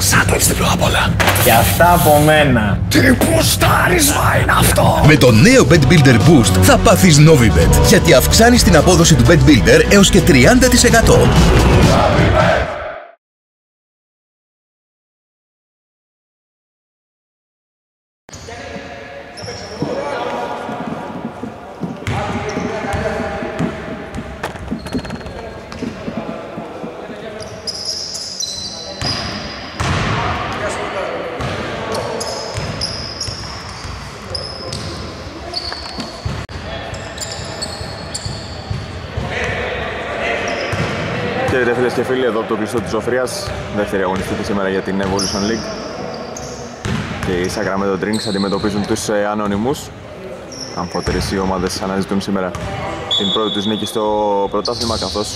Σάντουιτς διπλό απ' όλα. Και αυτά από μένα. Τι πουστάρισμα είναι αυτό. Με το νέο Bet Builder Boost θα πάθεις Novibet, γιατί αυξάνεις την απόδοση του Bet Builder έως και 30%. Χαίρετε φίλες και φίλοι, εδώ από το κλειστό της Ζωφρίας Δεύτερη αγωνιστική σήμερα για την Evolution League. Και οι Sacramento Drinks αντιμετωπίζουν τους ε, Anonymous Αμφότερες οι ομάδες αναζητούν σήμερα την πρώτη τους νίκη στο πρωτάθλημα Καθώς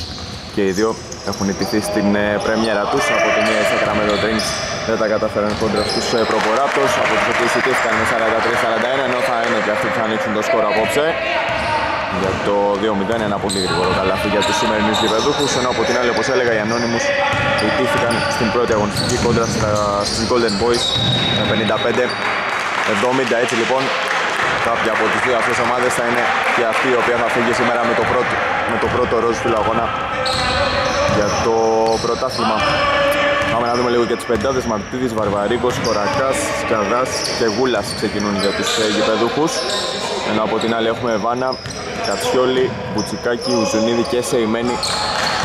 και οι δύο έχουν ιτηθεί στην ε, πρέμιερα τους. Από τη μία οι Sacramento Drinks δεν τα καταφέραν κόντρα στους ε, προποράπτος Από τους οποίους ιτήθηκαν με 43-41 ενώ θα είναι και αυτοί που θα ανοίξουν το σκορ απόψε για το 2-0, ένα πολύ γρήγορο καλάθι για τους σημερινούς γηπεδούχους ενώ από την άλλη όπως έλεγα οι Anonymous ιτήθηκαν στην πρώτη αγωνιστική κόντρα στα, στους Golden Boys με 55-70 έτσι λοιπόν κάποια από τις δύο αυτές ομάδες θα είναι και αυτή η οποία θα φύγει σήμερα με το πρώτο, με το πρώτο ροζ φιλοαγώνα για το πρωτάθλημα. Πάμε να δούμε λίγο και τις πεντάδες. Μαρτίδης, Βαρβαρίκος, Κορακάς, Σκαδάς και Γούλας ξεκινούν για τους ε, γηπεδούχους. Ενώ από την άλλη έχουμε Βάνα, Κατσιόλη, Μπουτσικάκη, Ουζουνίδη και Σεϊμένη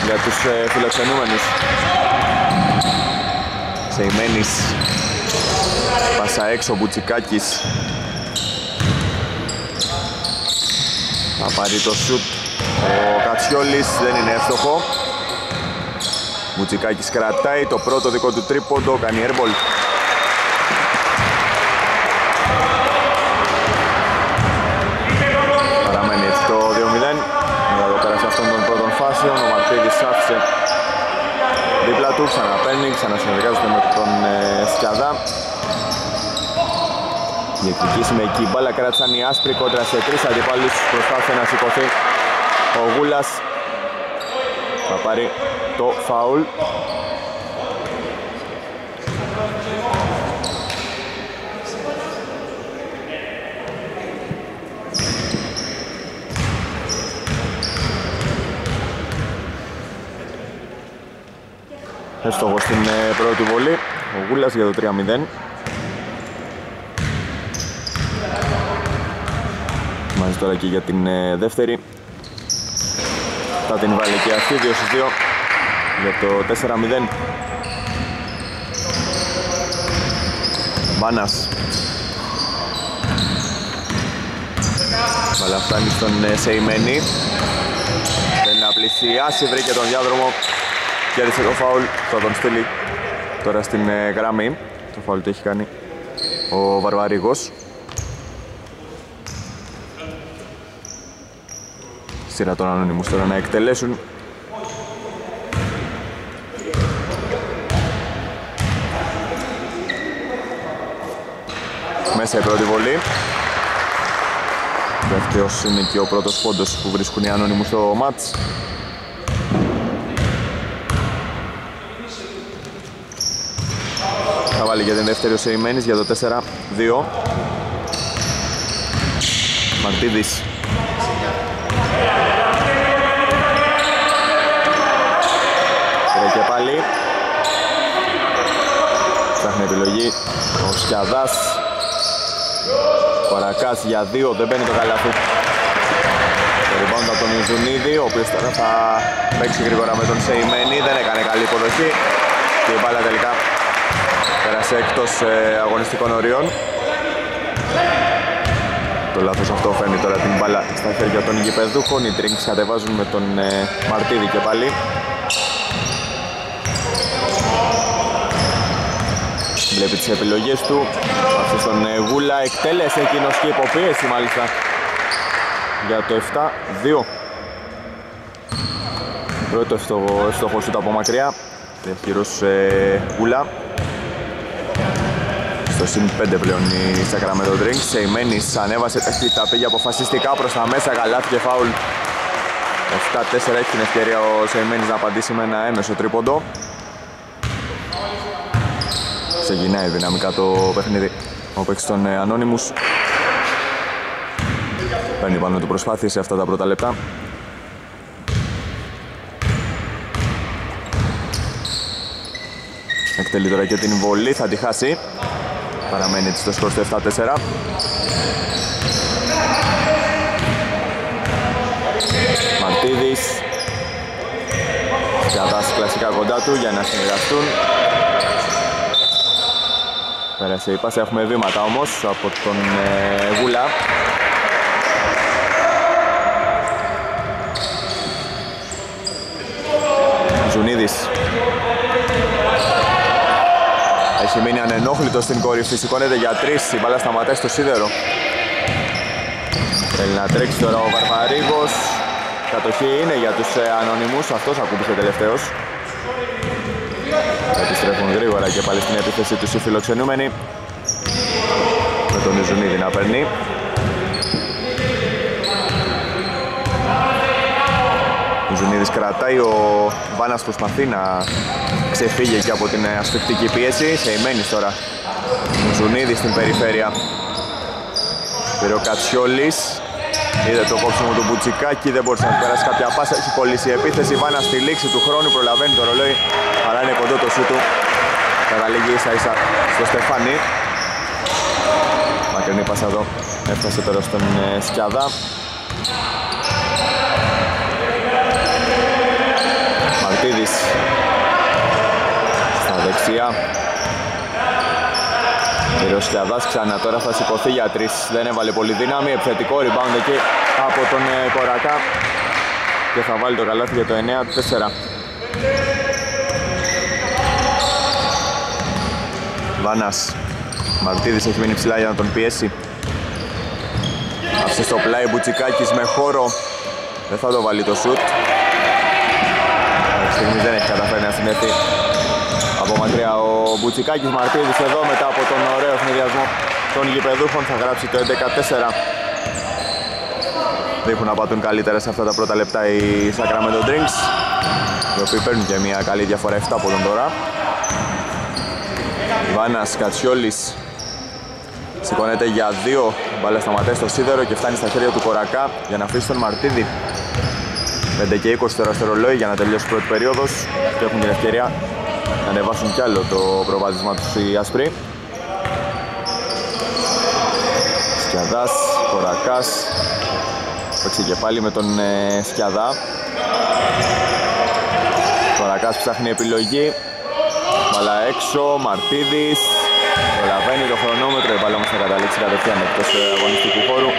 για τους ε, φιλοξενούμενους. Σεϊμένης, πάσα έξω, Μπουτσικάκης. Θα πάρει το σουτ ο Κατσιόλης, δεν είναι εύστοχο. Μπουτσικάκης κρατάει το πρώτο δικό του τρίποντο, κάνει airball. Φάσεων, ο Μαρτίδης άφησε δίπλα του, ξαναπαίνει, ξανασυνεργάζεται με τον ε, Σκιαδά. Διεκδικήσιμη εκεί, η μπάλα κράτησαν οι άσπροι κόντρα σε τρεις αντιπάλους, προσπάθησε να σηκωθεί ο Γούλας. Θα πάρει το φάουλ. Έστοχο στην ε, πρώτη βολή. Ο Γούλας για το 3-0. Μαζί τώρα και για την ε, δεύτερη. Θα την βάλει και αυτή 2 στους 2 για το 4-0. Βάνας. Μπαλά φτάνει στον ε, Σεϊμένη. Θέλει να πλησιάσει, βρήκε τον διάδρομο. Κέρδισε το φάουλ, θα τον στείλει τώρα στην ε, γραμμή. Το φάουλ το έχει κάνει ο Βαρβαρίγος. Σειρά των ανώνυμους τώρα να εκτελέσουν. Μέσα η πρώτη βολή. Δεύτερος είναι και ο πρώτος πόντος που βρίσκουν οι ανώνυμους στο μάτς. Θα βάλει για την δεύτερη ο Σεϊμένης για το 4-2. Μαρτίδης. Πήρε και πάλι. Ψάχνει επιλογή ο Σκιαδάς. Παρακάς για δύο, δεν μπαίνει το καλάθι. Το rebound από τον Ιζουνίδη, ο οποίος τώρα θα παίξει γρήγορα με τον Σεϊμένη, δεν έκανε καλή υποδοχή. Και η μπάλα τελικά πέρασε εκτός ε, αγωνιστικών ορίων. Το λάθος αυτό φέρνει τώρα την μπάλα στα χέρια των γηπεδούχων. Οι Drinks κατεβάζουν με τον ε, Μαρτίδη και πάλι. Βλέπει τις επιλογές του. Αυτή στον ε, Γούλα εκτέλεσε εκείνος και υποπίεση μάλιστα. Για το 7-2. Πρώτο εύστοχο σούτ από μακριά. Διαχείρος ε, Γούλα στο σύν 5 πλέον η Sacramento Drinks. Σεϊμένης ανέβασε τα χτήτα, πήγε αποφασιστικά προς τα μέσα, γαλάθι και φάουλ. 7-4 έχει την ευκαιρία ο Σεϊμένης να απαντήσει με ένα έμεσο τρίποντο. Ξεκινάει δυναμικά το παιχνίδι ο παίκτης των ε, Anonymous. Παίρνει πάνω του προσπάθειες σε αυτά τα πρώτα λεπτά. Εκτελεί τώρα και την βολή, θα τη χάσει. Παραμένει έτσι το σκορ στο 7-4. Μαρτίδης. Κλασικά κοντά του για να συνεργαστούν. Πέρασε η πάση, έχουμε βήματα όμως από τον ε, Βούλα. Ζουνίδης. Έχει μείνει ανενόχλητος στην κορυφή. Σηκώνεται για τρεις. Η μπάλα σταματάει στο σίδερο. Θέλει να τρέξει τώρα ο Βαρβαρίγος. Κατοχή είναι για τους ε, ανώνυμους. Αυτός ακούμπησε τελευταίος. Επιστρέφουν γρήγορα και πάλι στην επίθεση τους οι φιλοξενούμενοι. Με τον Ιζουνίδη να παίρνει. Ο κρατάει, ο Βάνας προσπαθεί να ξεφύγει και από την ε, αστυνομική πίεση. Σεϊμένης τώρα. Ζουνίδη στην περιφέρεια. Πυροκατσιόλη. Είδε το κόψιμο του Μπουτσικάκη, δεν μπορούσε να περάσει κάποια πάσα. Έχει κολλήσει η επίθεση. Βάνα στη λήξη του χρόνου προλαβαίνει το ρολόι. Αλλά είναι κοντό το σου του. Καταλήγει ίσα ίσα στο Στεφάνι. Μακρινή πάσα εδώ. Έφτασε τώρα στον ε, Σκιαδά. Μαρτίδης δεξιά. Ρωσιαδάς ξανά τώρα θα σηκωθεί για τρεις. Δεν έβαλε πολύ δύναμη. Επιθετικό rebound εκεί από τον ε, Κορακά. Και θα βάλει το καλάθι για το 9-4. Βάνας. Μαρτίδης έχει μείνει ψηλά για να τον πιέσει. Άψε στο πλάι Μπουτσικάκης με χώρο. Δεν θα το βάλει το σουτ. Αυτή τη στιγμής δεν έχει καταφέρει να συνεχθεί από μακριά ο Μπουτσικάκης Μαρτίδης εδώ μετά από τον ωραίο συνδυασμό των γηπεδούχων θα γράψει το 11-4 δείχνουν να πατούν καλύτερα σε αυτά τα πρώτα λεπτά οι Sacramento Drinks οι οποίοι παίρνουν και μια καλή διαφορά. 7 από τον τώρα Βάνας Κατσιόλης σηκώνεται για δύο. Μπάλες σταματές στο σίδερο και φτάνει στα χέρια του Κορακά για να αφήσει τον Μαρτίδη. 5 και 20 τώρα στο ρολόι για να τελειώσει η πρώτη περίοδος και έχουν την ευκαιρία να ανεβάσουν κι άλλο το προβάδισμα τους οι άσπροι. Σκιαδάς, Κορακάς, παίξει και πάλι με τον ε, Σκιαδά. Κορακάς ψάχνει επιλογή, μπαλά έξω, Μαρτίδης, προλαβαίνει το χρονόμετρο, η μπαλά μας θα καταλήξει κατευθείαν εκτός αγωνιστικού χώρου.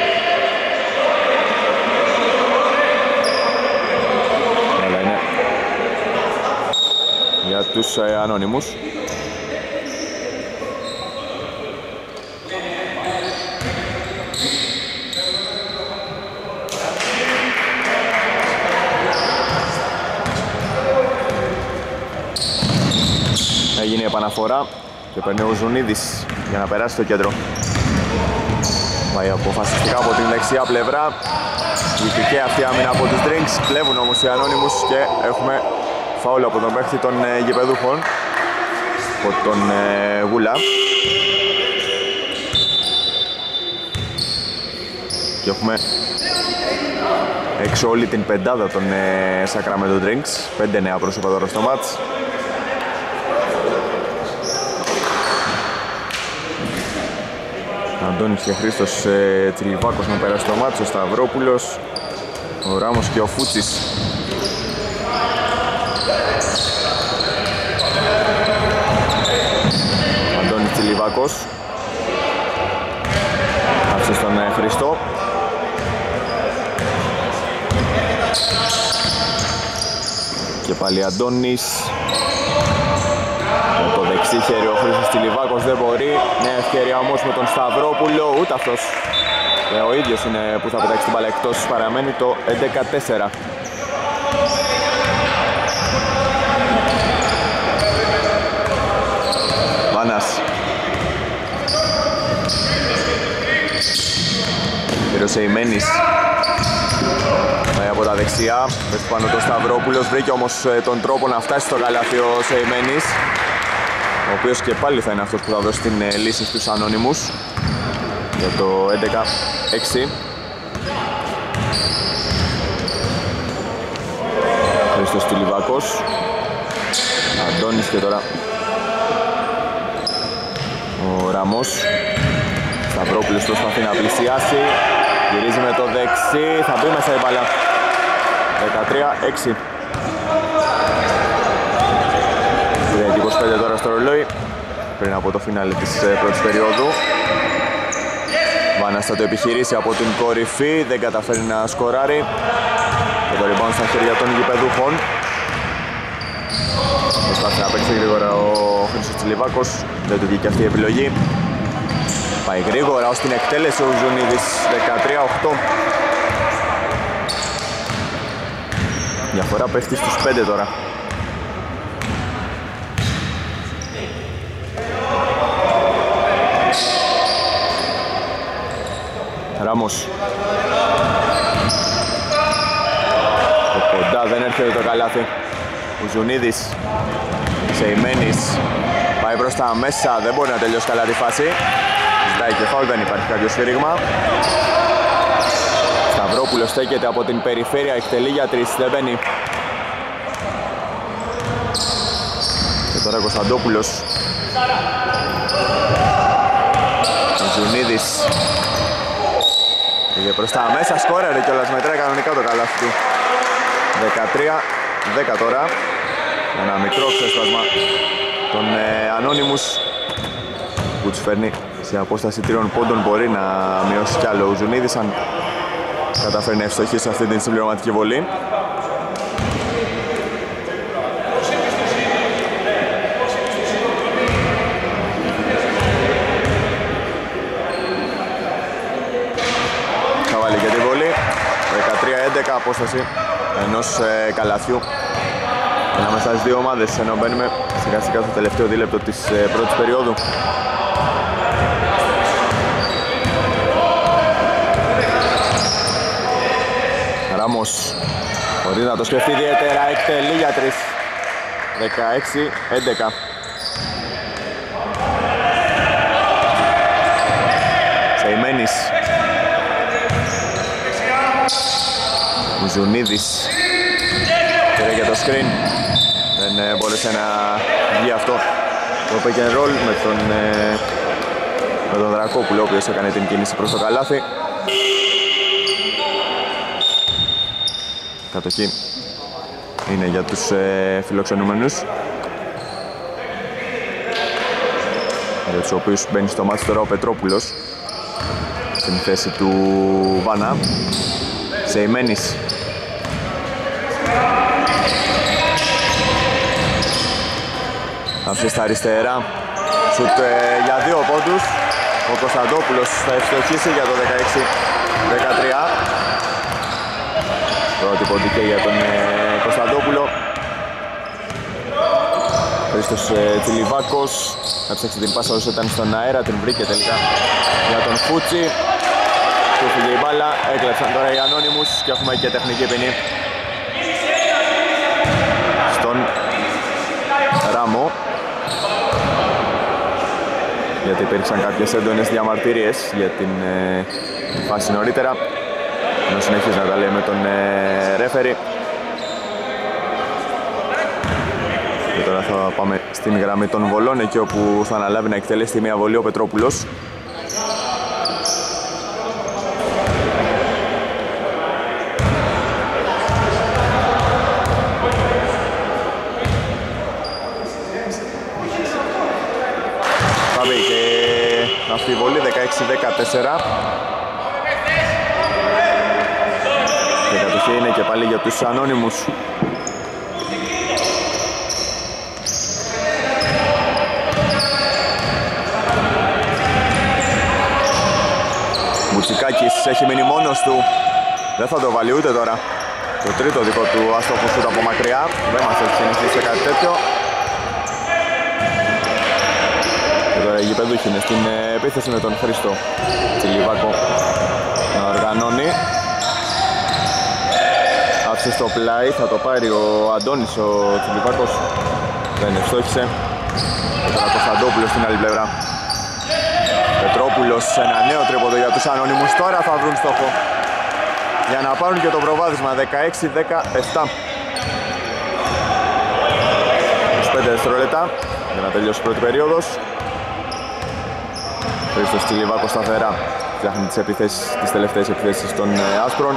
τους. Ε, Έγινε η επαναφορά και παίρνει ο Ζουνίδης για να περάσει το κέντρο. Πάει αποφασιστικά από την δεξιά πλευρά. Λυπηκε αυτή άμυνα από τους Drinks. Κλέβουν όμως οι ανώνυμους και έχουμε φάουλ από τον παίχτη των ε, γεπεδούχων από τον ε, Γουλά και έχουμε έξω όλη την πεντάδα των ε, Sacramento Drinks. Πέντε νέα πρόσωπα τώρα στο μάτς. Αντώνης και Χρήστος ε, Τσιλιβάκος να περάσει το μάτς ο Σταυρόπουλος ο Ράμος και ο Φούτσης Πάλι Αντώνης. Με το δεξί χέρι ο Χρήστος Τιλιβάκος δεν μπορεί. μια ευκαιρία όμως με τον Σταυρόπουλο. Ούτε αυτός ε, ο ίδιος είναι που θα πετάξει την Μπαλέκτος. Παραμένει το 11-4. Βάνας δεξιά. Πέφτει πάνω τον Σταυρόπουλος. Βρήκε όμως ε, τον τρόπο να φτάσει στο καλάθι ο Σεϊμένης. Ο οποίος και πάλι θα είναι αυτός που θα δώσει την ε, λύση στους ανώνυμους. Για το 11-6. Χρήστος Τιλιβάκος. Αντώνης και τώρα ο Ραμός. Σταυρόπουλος προσπαθεί να πλησιάσει. Γυρίζει με το δεξί, θα μπει μέσα η μπαλά. 13-6 25 τώρα στο ρολόι πριν από το φινάλι της ε, πρώτης περίοδου. Βάνας θα το επιχειρήσει από την κορυφή, δεν καταφέρει να σκοράρει. Και το rebound στα χέρια των γηπεδούχων. Προσπάθησε να παίξει γρήγορα ο Χρήστος Τσιλιβάκος, δεν του βγήκε αυτή η επιλογή. Πάει γρήγορα ως την εκτέλεση ο Ζουνίδης 13-8 Διαφορά πέφτει στους 5 τώρα. Ράμος. Το κοντά δεν έρχεται το καλάθι. Ο Ζουνίδης Σεϊμένης Πάει προς τα μέσα, δεν μπορεί να τελειώσει καλά τη φάση. Ζητάει και φάουλ, δεν υπάρχει κάποιο σφύριγμα Σταυρόπουλος στέκεται από την περιφέρεια, εκτελεί για τρεις, δεν μπαίνει. Και τώρα Κωνσταντόπουλος. Ζουνίδης Πήγε προς τα μέσα, σκόραρε κιόλας, μετράει κανονικά το καλάθι. Του 13-10 τώρα. Ένα μικρό ξέσπασμα των ε, Anonymous που τους φέρνει σε απόσταση τριών πόντων. Μπορεί να μειώσει κι άλλο ο Ζουνίδης αν καταφέρει να ευστοχίσει αυτή την συμπληρωματική βολή. Θα βάλει και τη βολή. 13-11 απόσταση ενός ε, καλαθιού ανάμεσα στις δύο ομάδες ενώ μπαίνουμε σιγά σιγά στο τελευταίο δίλεπτο της ε, πρώτης περίοδου. Ράμος μπορεί να το σκεφτεί ιδιαίτερα, εκτελεί για 3 16-11 Σεϊμένης Μουζουνίδης Πήρε για το screen. Δεν ε, μπόρεσε να βγει αυτό. Το pick and roll με τον, ε, με τον Δρακόπουλο ο οποίος έκανε την κίνηση προς το καλάθι Κατοχή είναι για τους ε, φιλοξενούμενους. Για τους οποίους μπαίνει στο μάτι τώρα ο Πετρόπουλος. Στην θέση του Βάνα. Σεϊμένης. Αυτή στα αριστερά. Σουτ ε, για δύο πόντους. Ο Κωνσταντόπουλος θα ευστοχίσει για το 16-13 Πρώτη ποντική για τον ε, Κωνσταντόπουλο. Χρήστος ε, Τιλιβάκος ψάξει την πάσα όσο ήταν στον αέρα, την βρήκε τελικά για τον Φούτσι. Του φύγε η μπάλα, έκλεψαν τώρα οι Ανώνυμους και έχουμε και τεχνική ποινή στον Ράμο. Γιατί υπήρξαν κάποιες έντονες διαμαρτυρίες για την ε, φάση νωρίτερα ενώ συνεχίζει να τα λέει με τον ε, ρέφερη. Και τώρα θα πάμε στην γραμμή των βολών, εκεί όπου θα αναλάβει να εκτελέσει τη μία βολή ο Πετρόπουλος. Θα μπει και αυτή η βολή 16-14. και είναι και πάλι για τους ανώνυμους. Μουτσικάκης έχει μείνει μόνος του. Δεν θα το βάλει ούτε τώρα. Το τρίτο δικό του άστοχο σούτ από μακριά. Δεν μας έχει συνηθίσει σε κάτι τέτοιο. Και τώρα η γηπεδούχη είναι στην επίθεση με τον Χρήστο Τσιλιβάκο να οργανώνει άφησε στο πλάι, θα το πάρει ο Αντώνης ο Τσιμπιβάκος δεν ευστόχησε Και τώρα Κωνσταντόπουλος στην άλλη πλευρά. Πετρόπουλος σε ένα νέο τρίποδο για τους ανώνυμους. Τώρα θα βρουν στόχο για να πάρουν και το προβάδισμα 16-17. 25 δευτερόλεπτα για να τελειώσει η πρώτη περίοδος. Χρήστος Τσιλιβάκος σταθερά φτιάχνει τις επιθέσεις, τις τελευταίες επιθέσεις των ε, Άσπρων.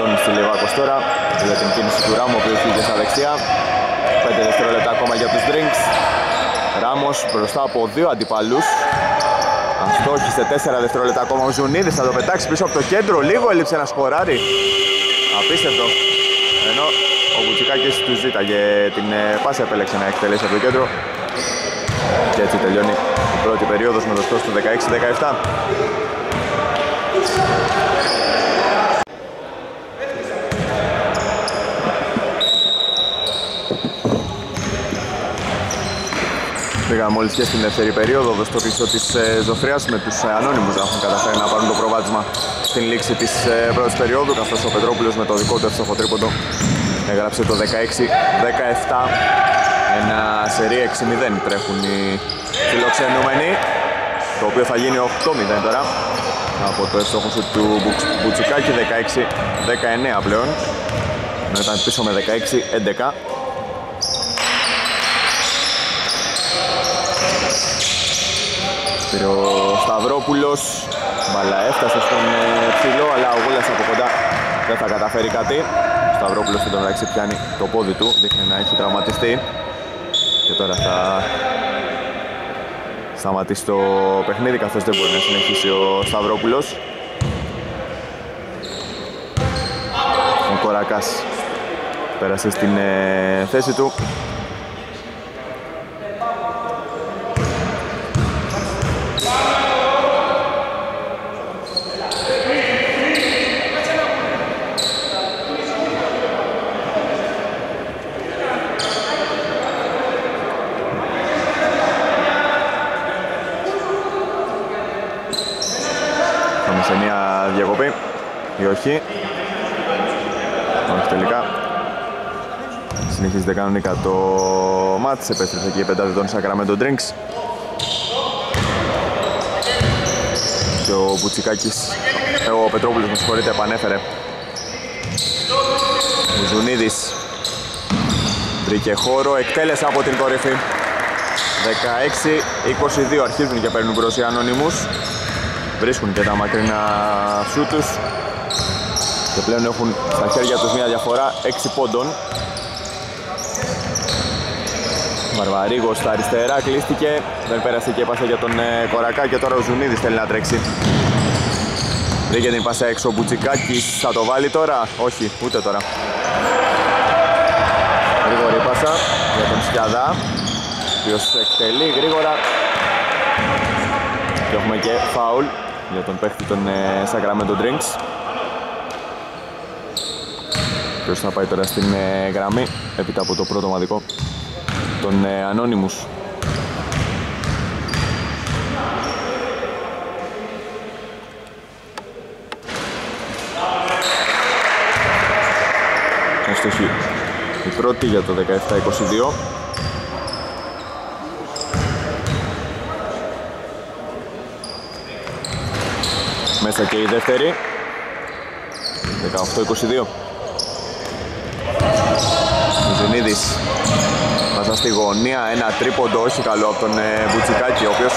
Αντώνης Τσιλιβάκος τώρα για την κίνηση του Ράμου, ο οποίος πήγε στα δεξιά. 5 δευτερόλεπτα ακόμα για τους Drinks. Ράμος μπροστά από δύο αντιπαλούς. Αστόχησε 4 δευτερόλεπτα ακόμα ο Ζουνίδης θα το πετάξει πίσω από το κέντρο. Λίγο έλειψε ένα σκοράρι. Απίστευτο. Ενώ ο Βουτσικάκης του ζήταγε την ε, πάση επέλεξε να εκτελέσει από το κέντρο. Και έτσι τελειώνει η πρώτη περίοδος με το σκορ του 16-17. Πήγαμε μόλις και στην δεύτερη περίοδο εδώ στο πίσω της ε, Ζωφρίας με τους ε, ανώνυμους να έχουν καταφέρει να πάρουν το προβάδισμα στην λήξη της ε, πρώτης περίοδου καθώς ο Πετρόπουλος με το δικό του εύστοχο τρίποντο έγραψε το 16-17 ένα σερί 6-0 τρέχουν οι φιλοξενούμενοι το οποίο θα γίνει 8-0 τώρα από το εύστοχο σου του Μπουτσικάκη 16-19 πλέον. Ενώ ήταν πίσω με 16-11 Πήρε ο Σταυρόπουλος Μπαλά έφτασε στον ε, ψηλό αλλά ο Γούλας από κοντά δεν θα καταφέρει κάτι. Ο Σταυρόπουλος στον μεταξύ πιάνει το πόδι του δείχνει να έχει τραυματιστεί. Και τώρα θα σταματήσει το παιχνίδι καθώς δεν μπορεί να συνεχίσει ο Σταυρόπουλος. Ο Κορακάς πέρασε στην ε, θέση του όχι. Όχι τελικά. Συνεχίζεται κανονικά το μάτς. Επέστρεψε και η πεντάδη των Sacramento Drinks. Και ο Μπουτσικάκης, ε, ο Πετρόπουλος με συγχωρείτε, επανέφερε. Ο Ζουνίδης βρήκε χώρο, εκτέλεσε από την κορυφή. 16-22 αρχίζουν και παίρνουν μπρος οι ανώνυμους. Βρίσκουν και τα μακρινά σου τους και πλέον έχουν στα χέρια τους μια διαφορά 6 πόντων. Βαρβαρίγος στα αριστερά κλείστηκε. Δεν πέρασε και πάσα για τον ε, Κορακά και τώρα ο Ζουνίδης θέλει να τρέξει. Βρήκε την πάσα έξω ο Μπουτσικάκης. Θα το βάλει τώρα; Όχι ούτε τώρα. Γρήγορη πάσα για τον Σκιαδά οποίος εκτελεί γρήγορα. Και έχουμε και φάουλ για τον παίχτη των ε, Sacramento Drinks ποιος θα πάει τώρα στην ε, γραμμή; Έπειτα από το πρώτο μαδικό των ε, Ανώνυμους. Αστοχή η πρώτη για το 17-22 Μέσα και η δεύτερη. 18-22 Ζενίδης Πάσα στη γωνία, ένα τρίποντο όχι καλό από τον ε, Μπουτσικάκη ο οποίος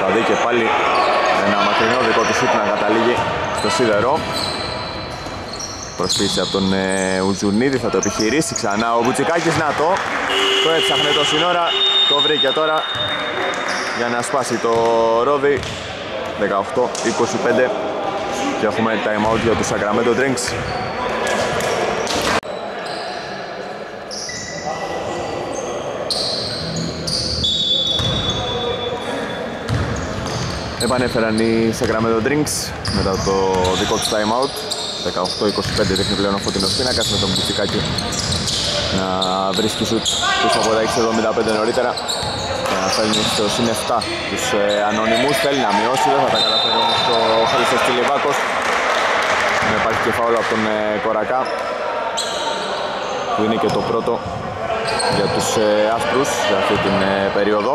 θα δει και πάλι ένα μακρινό δικό του σούτ να καταλήγει στο σίδερο. Προσπίση από τον ε, Ουζουνίδη, θα το επιχειρήσει ξανά ο Μπουτσικάκης, να το το έψαχνε το σύνορα, το βρήκε τώρα για να σπάσει το ρόδι. 18-25 και έχουμε time out για τους Sacramento Drinks Επανέφεραν οι Sacramento Drinks μετά το δικό τους time out. 18-25 δείχνει πλέον ο φωτεινός πίνακας με τον Μπουτσικάκη να βρίσκει σουτ πίσω από τα 6-75 νωρίτερα. Και να φέρνει στο συν 7 τους ε, ανώνυμους. Θέλει να μειώσει, δεν θα τα καταφέρει όμως το Χρήστος Τηλιβάκος. Να υπάρχει και φάουλο από τον ε, Κορακά που είναι και το πρώτο για τους ε, άσπρους σε αυτή την ε, περίοδο.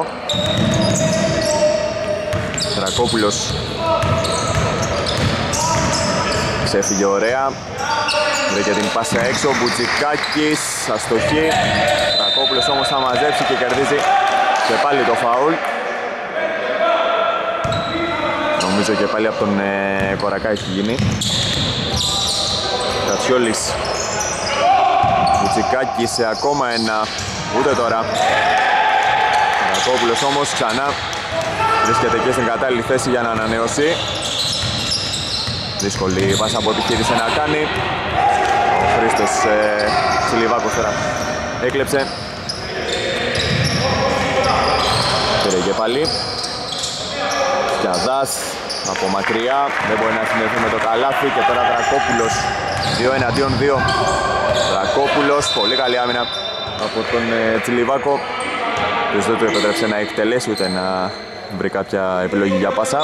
Τρακόπουλος ξέφυγε ωραία. Βρήκε την πάσα έξω, Μπουτζικάκης, αστοχή. Τρακόπουλος όμως θα μαζέψει και κερδίζει και πάλι το φάουλ. Νομίζω και πάλι από τον ε, Κορακά έχει γίνει. Κατσιόλης. Μπουτζικάκης σε ακόμα ένα. Ούτε τώρα. Τρακόπουλος όμως ξανά βρίσκεται και στην κατάλληλη θέση για να ανανεώσει. Δύσκολη πάσα που επιχείρησε να κάνει. Ο Χρήστος ε, Τσιλιβάκος τώρα έκλεψε. Πήρε και πάλι. Σκιαδάς από μακριά. Δεν μπορεί να συνδεθεί με το καλάθι και τώρα Δρακόπουλος. 2 εναντίον 2. Δρακόπουλος, πολύ καλή άμυνα από τον ε, Τσιλιβάκο. Ποιος δεν του επέτρεψε να εκτελέσει ούτε να βρει κάποια επιλογή για πάσα.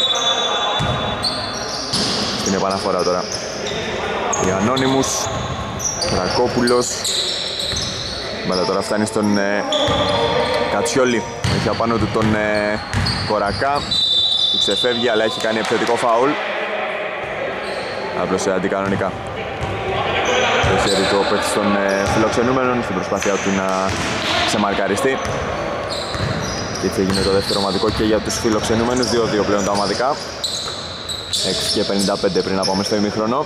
Στην επαναφορά τώρα. Οι Ανώνυμους, Δρακόπουλος. Μπαλά τώρα φτάνει στον ε, Κατσιόλη. Έχει απάνω του τον ε, Κορακά. Του ξεφεύγει αλλά έχει κάνει επιθετικό φάουλ. Απλώς αντικανονικά. Το χέρι του παίκτης των ε, φιλοξενούμενων στην προσπάθειά του να ξεμαρκαριστεί. Και έτσι έγινε το δεύτερο ομαδικό και για τους φιλοξενούμενους. 2-2 πλέον τα ομαδικά. 6 και 55 πριν να πάμε στο ημίχρονο.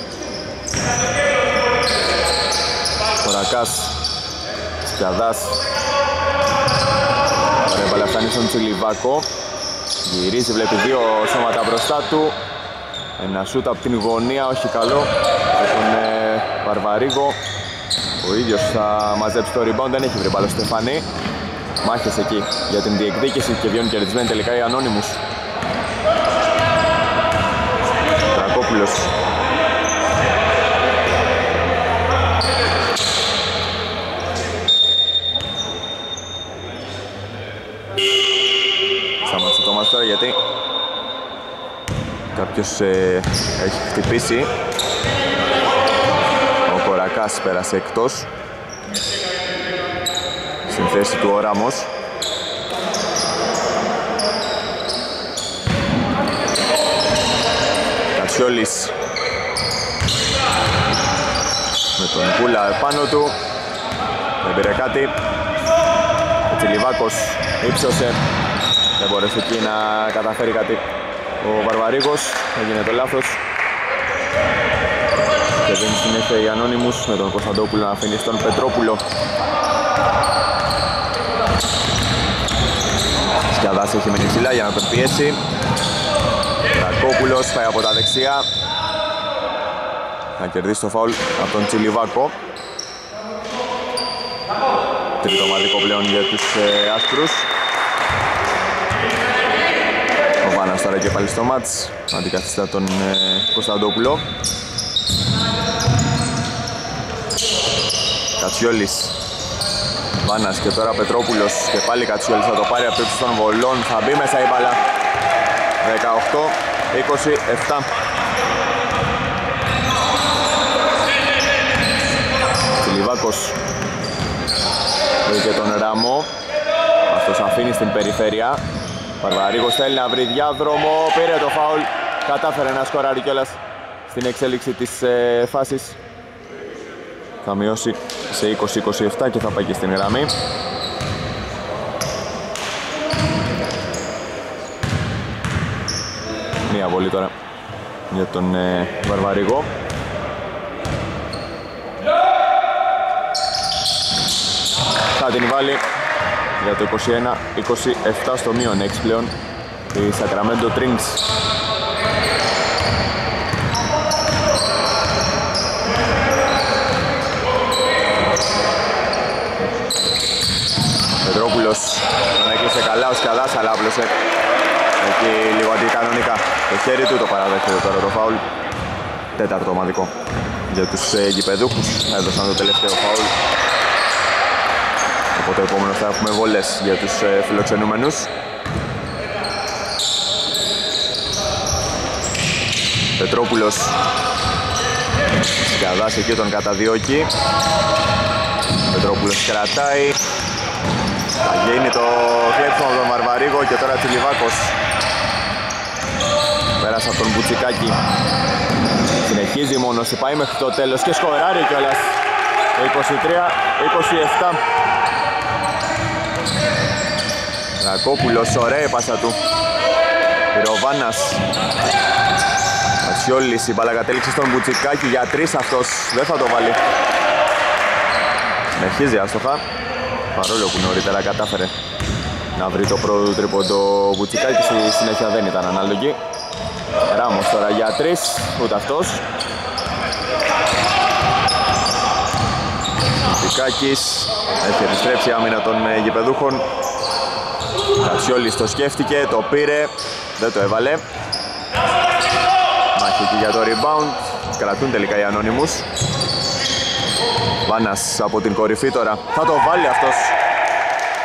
Κορακάς. Σκιαδάς. Ωραία φτάνει στον Τσιλιβάκο. Γυρίζει, βλέπει δύο σώματα μπροστά του. Ένα σούτ από την γωνία, όχι καλό. Με τον ε, Βαρβαρίγο. Ο ίδιος θα μαζέψει το rebound, δεν έχει βρει μπάλα Στεφανή. Μάχες εκεί για την διεκδίκηση και βγαίνουν κερδισμένοι τελικά οι ανώνυμους. Τρακόπουλος. Σταματήσει το μας τώρα γιατί κάποιος ε, έχει χτυπήσει. Ο Κορακάς πέρασε εκτός στην θέση του ο Ράμος. Κατσιόλης. Με τον Κούλα επάνω του. Δεν πήρε κάτι. Ο Τσιλιβάκος ύψωσε. Δεν μπορέσει εκεί να καταφέρει κάτι. Ο Βαρβαρίγος έγινε το λάθος. Και δίνει συνέχεια οι Ανώνυμους με τον Κωνσταντόπουλο να αφήνει στον Πετρόπουλο Σκιαδάς έχει μείνει ψηλά για να τον πιέσει. Ρακόπουλος πάει από τα δεξιά. Θα κερδίσει το φάουλ από τον Τσιλιβάκο. Τρίτο μαδικό πλέον για τους ε, άσπρους. Ο Βάνας τώρα και πάλι στο μάτς. Αντικαθιστά τον ε, Κωνσταντόπουλο. Κατσιόλης Βάνας και τώρα Πετρόπουλος και πάλι Κατσιόλης θα το πάρει από το των βολών θα μπει μέσα η μπάλα. 18-27 Φιλιβάκος και τον Ραμό αυτός αφήνει στην περιφέρεια. Παρβαρίγος θέλει να βρει διάδρομο. Πήρε το φάουλ. Κατάφερε να σκοράρει κιόλας στην εξέλιξη της ε, φάσης. Θα μειώσει σε 20-27 και θα πάει και στην γραμμή. Μία βολή τώρα για τον ε, Βαρβαρίγο. Θα την βάλει για το 21-27 στο μείον 6 πλέον η Sacramento Trinks. Πετρόπουλος τον έκλεισε καλάς ο Σκιαδάς αλλά άπλωσε εκεί λίγο αντικανονικά. Το χέρι του το παραδέχεται τώρα το φάουλ. Τέταρτο ομαδικό για τους ε, γηπεδούχους. Έδωσαν το τελευταίο φάουλ. Οπότε επόμενο θα έχουμε βολές για τους ε, φιλοξενούμενους. Πετρόπουλος. Σκιαδάς εκεί τον καταδιώκει Πετρόπουλος κρατάει εύκολο από τον Βαρβαρίγο και τώρα Τσιλιβάκος. Πέρασε από τον Μπουτσικάκη. Συνεχίζει μόνος του, πάει μέχρι το τέλος και σκοράρει κιόλας. 23-27. Ρακόπουλος, ωραία η πάσα του. Πυροβάνας. Ασιόλης, η μπάλα κατέληξε στον Μπουτσικάκη για τρεις αυτός. Δεν θα το βάλει. Συνεχίζει άστοχα. Παρόλο που νωρίτερα κατάφερε να βρει το πρώτο τρίποντο Μπουτσικάκης, στη συνέχεια δεν ήταν ανάλογη. Ράμος τώρα για τρεις, ούτε αυτός. Μπουτσικάκης έχει επιστρέψει η άμυνα των ε, γηπεδούχων. Κατσιόλης το σκέφτηκε, το πήρε, δεν το έβαλε. Μάχη εκεί για το rebound. Κρατούν τελικά οι ανώνυμους. Βάνας από την κορυφή τώρα. Θα το βάλει αυτός.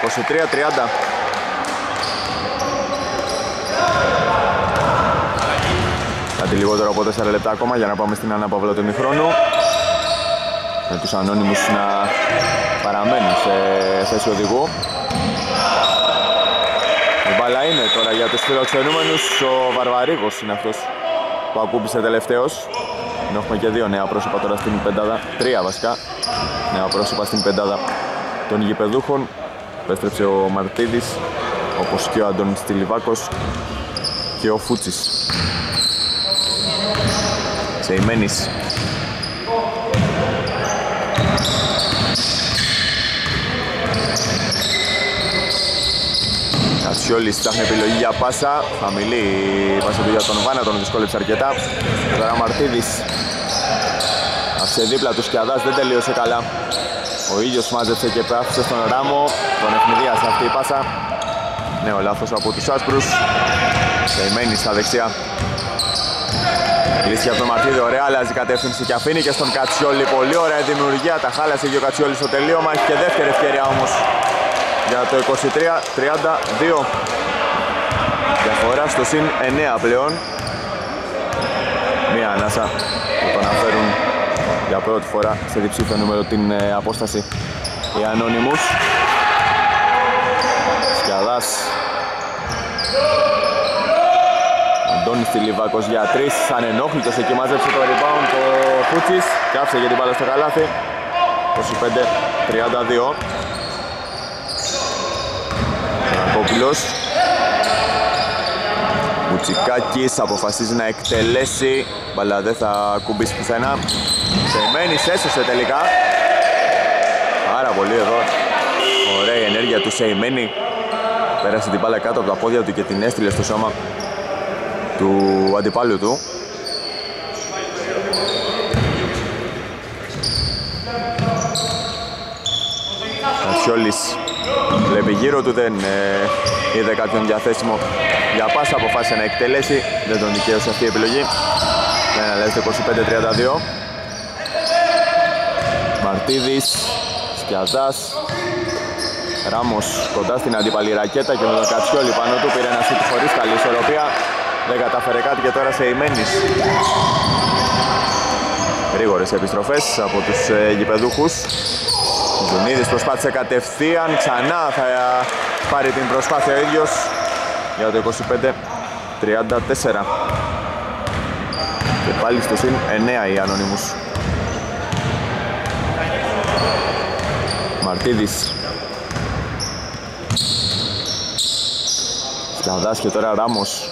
23-30. Κάτι λιγότερο από 4 λεπτά ακόμα για να πάμε στην αναπαυλό του ημιχρόνου. Με τους ανώνυμους να παραμένουν σε θέση οδηγού. Η μπάλα είναι τώρα για τους φιλοξενούμενους. Ο Βαρβαρίγος είναι αυτός που ακούμπησε τελευταίος. Έχουμε και δύο νέα πρόσωπα τώρα στην πεντάδα. Τρία βασικά νέα πρόσωπα στην πεντάδα των γηπεδούχων. Επέστρεψε ο Μαρτίδης, όπως και ο Αντώνης Τιλιβάκος και ο Φούτσης. Σεϊμένης. Κατσιόλης ψάχνει επιλογή για πάσα. Χαμηλή η πάσα του για τον Βάνα, τον δυσκόλεψε αρκετά. Τώρα Μαρτίδης. Άφησε δίπλα τους Σκιαδάς, δεν τελείωσε καλά. Ο ίδιος μάζεψε και πράφησε στον Ράμο. Τον ευνηδίασε αυτή η πάσα. Νέο λάθος από τους άσπρους. Σεϊμένη στα δεξιά. Λύση από τον Μαρτίδη, ωραία, αλλάζει κατεύθυνση και αφήνει και στον Κατσιόλη. Πολύ ωραία δημιουργία, τα χάλασε και ο Κατσιόλης στο τελείωμα. Έχει και δεύτερη ευκαιρία όμως για το 23-32. Διαφορά στο συν 9 πλέον. Μία ανάσα που το αναφέρουν για πρώτη φορά σε διψήφιο νούμερο την ε, απόσταση οι Ανώνυμους. Σκιαδάς. Αντώνης Τηλιβάκος για τρεις, ανενόχλητος εκεί μάζεψε το rebound το Φούτσις και άφησε για την μπάλα στο καλάθι. 25-32. Καρακόπουλος. Μουτσικάκης αποφασίζει να εκτελέσει. Μπαλά δεν θα κουμπίσει πουθενά. Σεϊμένης έσωσε τελικά. Πάρα πολύ εδώ. Ωραία η ενέργεια του Σεϊμένη. Πέρασε την μπάλα κάτω από τα πόδια του και την έστειλε στο σώμα του αντιπάλου του. Κατσιόλης βλέπει γύρω του, δεν ε, είδε κάποιον διαθέσιμο για πάσα, αποφάσισε να εκτελέσει, δεν τον δικαίωσε αυτή η επιλογή. Δεν αλλάζει 25-32. Μαρτίδης, Σκιαζάς, Ράμος κοντά στην αντίπαλη ρακέτα και με τον Κατσιόλη πάνω του πήρε ένα σούτ χωρίς καλή ισορροπία. Δεν κατάφερε κάτι και τώρα σε Ιμένης. Γρήγορες επιστροφές από τους ε, γηπεδούχους. Ζουνίδης προσπάθησε κατευθείαν, ξανά θα πάρει την προσπάθεια ο ίδιος για το 25-34. Και πάλι στο συν 9 οι Ανώνυμους. Μαρτίδης. Σκιαδάς και τώρα Ράμος.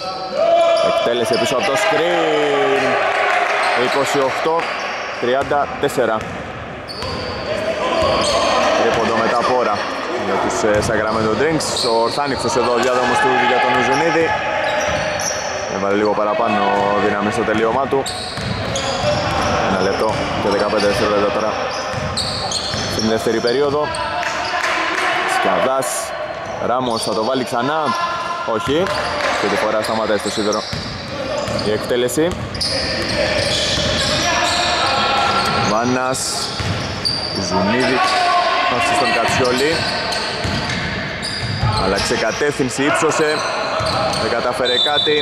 Εκτέλεσε πίσω από το screen. 28-34. Τρίποντο μετά πόρα για τους ε, Sacramento Drinks. Ο Ορθάνιξος εδώ διάδρομος του για τον Ουζουνίδη. Έβαλε λίγο παραπάνω δύναμη στο τελείωμά του. Ένα λεπτό και 15 δευτερόλεπτα τώρα στην δεύτερη περίοδο. Σκιαδάς, Ράμος θα το βάλει ξανά. Όχι. Και τη φορά σταματάει στο σίδερο η εκτέλεση. Βάνας, Ζουνίδη, άφησε στον Κατσιόλη. Άλλαξε κατεύθυνση, ύψωσε, δεν κατάφερε κάτι.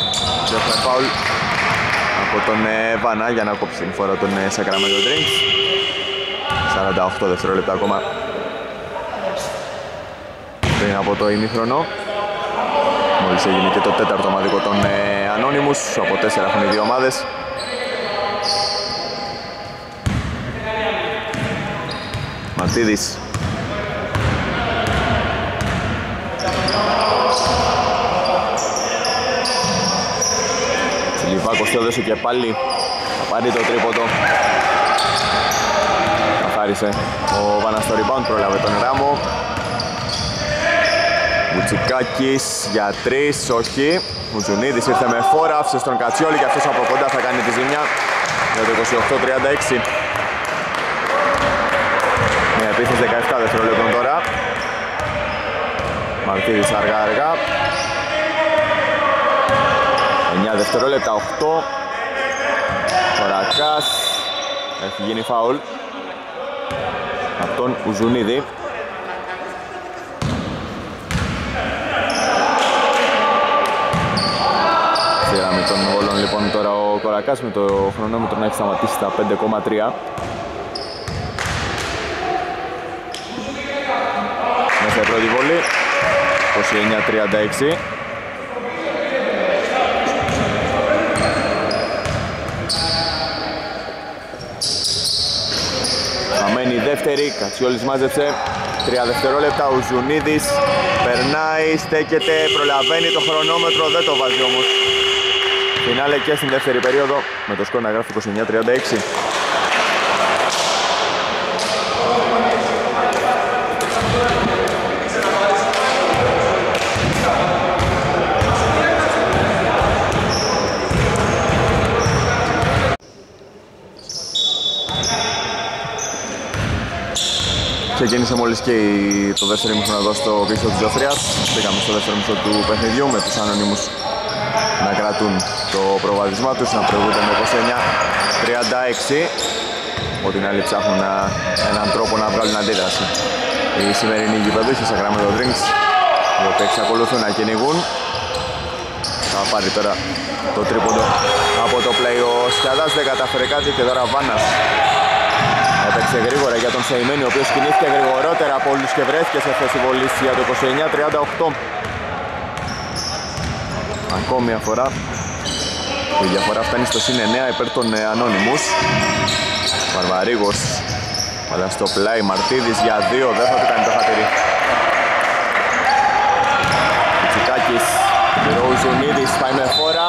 Δεν έχουμε φάουλ από τον ε, Βάνα για να κόψει την φορά τον ε, Sacramento Drinks. 48 δευτερόλεπτα ακόμα πριν από το ημίχρονο. Μόλις έγινε και το τέταρτο ομαδικό των Ανώνυμους, από τέσσερα έχουν οι δύο ομάδες. Μαρτίδης Λιβάκος το έδωσε και πάλι θα πάρει το τρίποντο. Καθάρισε. Ο Βάνας στο rebound, πρόλαβε τον Ράμο. Μουτσικάκης για τρεις, όχι. Μουτζουνίδης ήρθε με φόρα, άφησε στον Κατσιόλη και αυτός από κοντά θα κάνει τη ζημιά για το 28-36. Μια επίθεση 17 δευτερόλεπτων τώρα Μαρτίδης αργά αργά 9 δευτερόλεπτα 8 Κορακάς. Έχει γίνει φάουλ. Από τον Ουζουνίδη. Στη γραμμή των όλων λοιπόν τώρα ο Κορακάς με το χρονόμετρο να έχει σταματήσει στα 5,3 Μέσα η πρώτη βολή 29-36 Χαμένη η δεύτερη, Κατσιόλης μάζεψε 3 δευτερόλεπτα, ο Ζουνίδης περνάει, στέκεται, προλαβαίνει το χρονόμετρο, δεν το βάζει όμως. Φινάλε και στην δεύτερη περίοδο με το σκορ να γράφει 29-36. Ξεκίνησε μόλις και το δεύτερο ημίχρονο εδώ στο πίσω της Ζωφρίας. Πήγαμε στο δεύτερο μισό του παιχνιδιού με τους ανωνύμους να κρατούν το προβάδισμά τους, να προηγούνται με 29-36. Ό,τι την άλλη ψάχνουν έναν τρόπο να βγάλουν αντίδραση. Οι σημερινοί γηπεδούχοι σε γράμμα Drinks, οι οποίοι εξακολουθούν να κυνηγούν. Θα πάρει τώρα το τρίποντο από το play ο Σκιαδάς, δεν κατάφερε κάτι και τώρα Βάνας Έπαιξε γρήγορα για τον Σεϊμένη, ο οποίος κινήθηκε γρηγορότερα από όλους και βρέθηκε σε θέση βολής για το 29-38. Ακόμη μια φορά. Η διαφορά φτάνει στο συν 9 υπέρ των ε, Ανώνυμους. Βαρβαρίγος. Αλλά στο πλάι Μαρτίδης για δύο, δεν θα του κάνει το χατήρι. Τσικάκης, Ροουζουνίδης πάει με φόρα.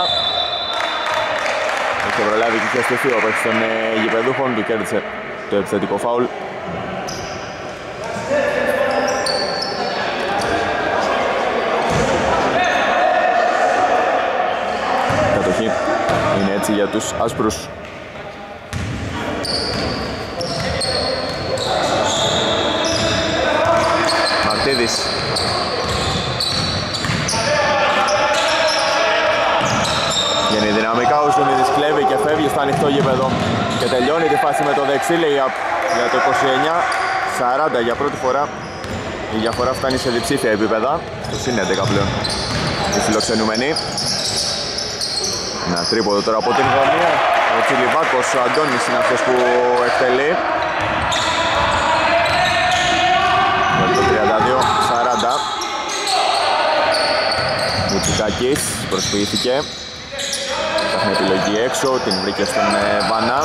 Έχει προλάβει και είχε στηθεί ο παίκτης των ε, γηπεδούχων, του κέρδισε το επιθετικό φάουλ. Κατοχή είναι έτσι για τους άσπρους. 6 λέει για το 29, 40 για πρώτη φορά. Η διαφορά φτάνει σε διψήφια επίπεδα, το είναι 11 πλέον. Οι φιλοξενούμενοι. Ένα τρίποδο τώρα από την γωνία. Ο Τσιλιβάκος, ο Αντώνης είναι αυτός που εκτελεί. 32-40. Μουτσικάκης προσποιήθηκε. Ήταν επιλογή έξω, την βρήκε στον ε, Βάνα.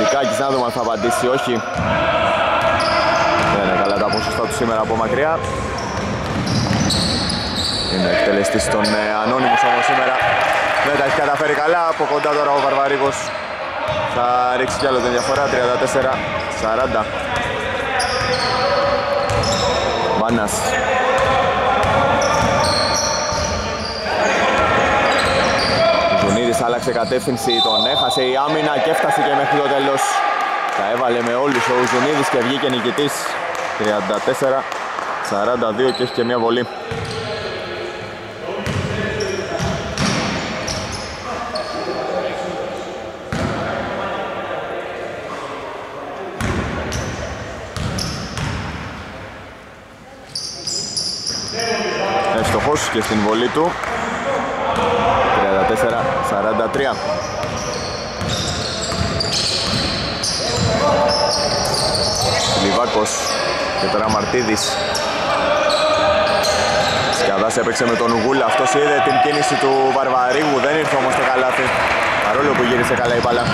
Βανά. Μητσικάκης να δούμε αν θα απαντήσει όχι. Δεν είναι καλά τα ποσοστά του σήμερα από μακριά. Είναι εκτελεστής των ε, Ανώνυμους όμως σήμερα. Δεν τα έχει καταφέρει καλά. Από κοντά τώρα ο Βαρβαρίγος θα ρίξει κι άλλο την διαφορά. 34-40. Βάνας άλλαξε κατεύθυνση, τον έχασε η άμυνα και έφτασε και μέχρι το τέλος. Τα έβαλε με όλους ο Ουζουνίδης και βγήκε νικητής 34-42 και έχει και μια βολή. Εύστοχος και στην βολή του 43 Λιβάκος και τώρα Μαρτίδης Σκιαδάς έπαιξε με τον Γουλ, αυτός είδε την κίνηση του Βαρβαρίγου, δεν ήρθε όμως το καλάθι. Παρόλο που γύρισε καλά η μπάλα.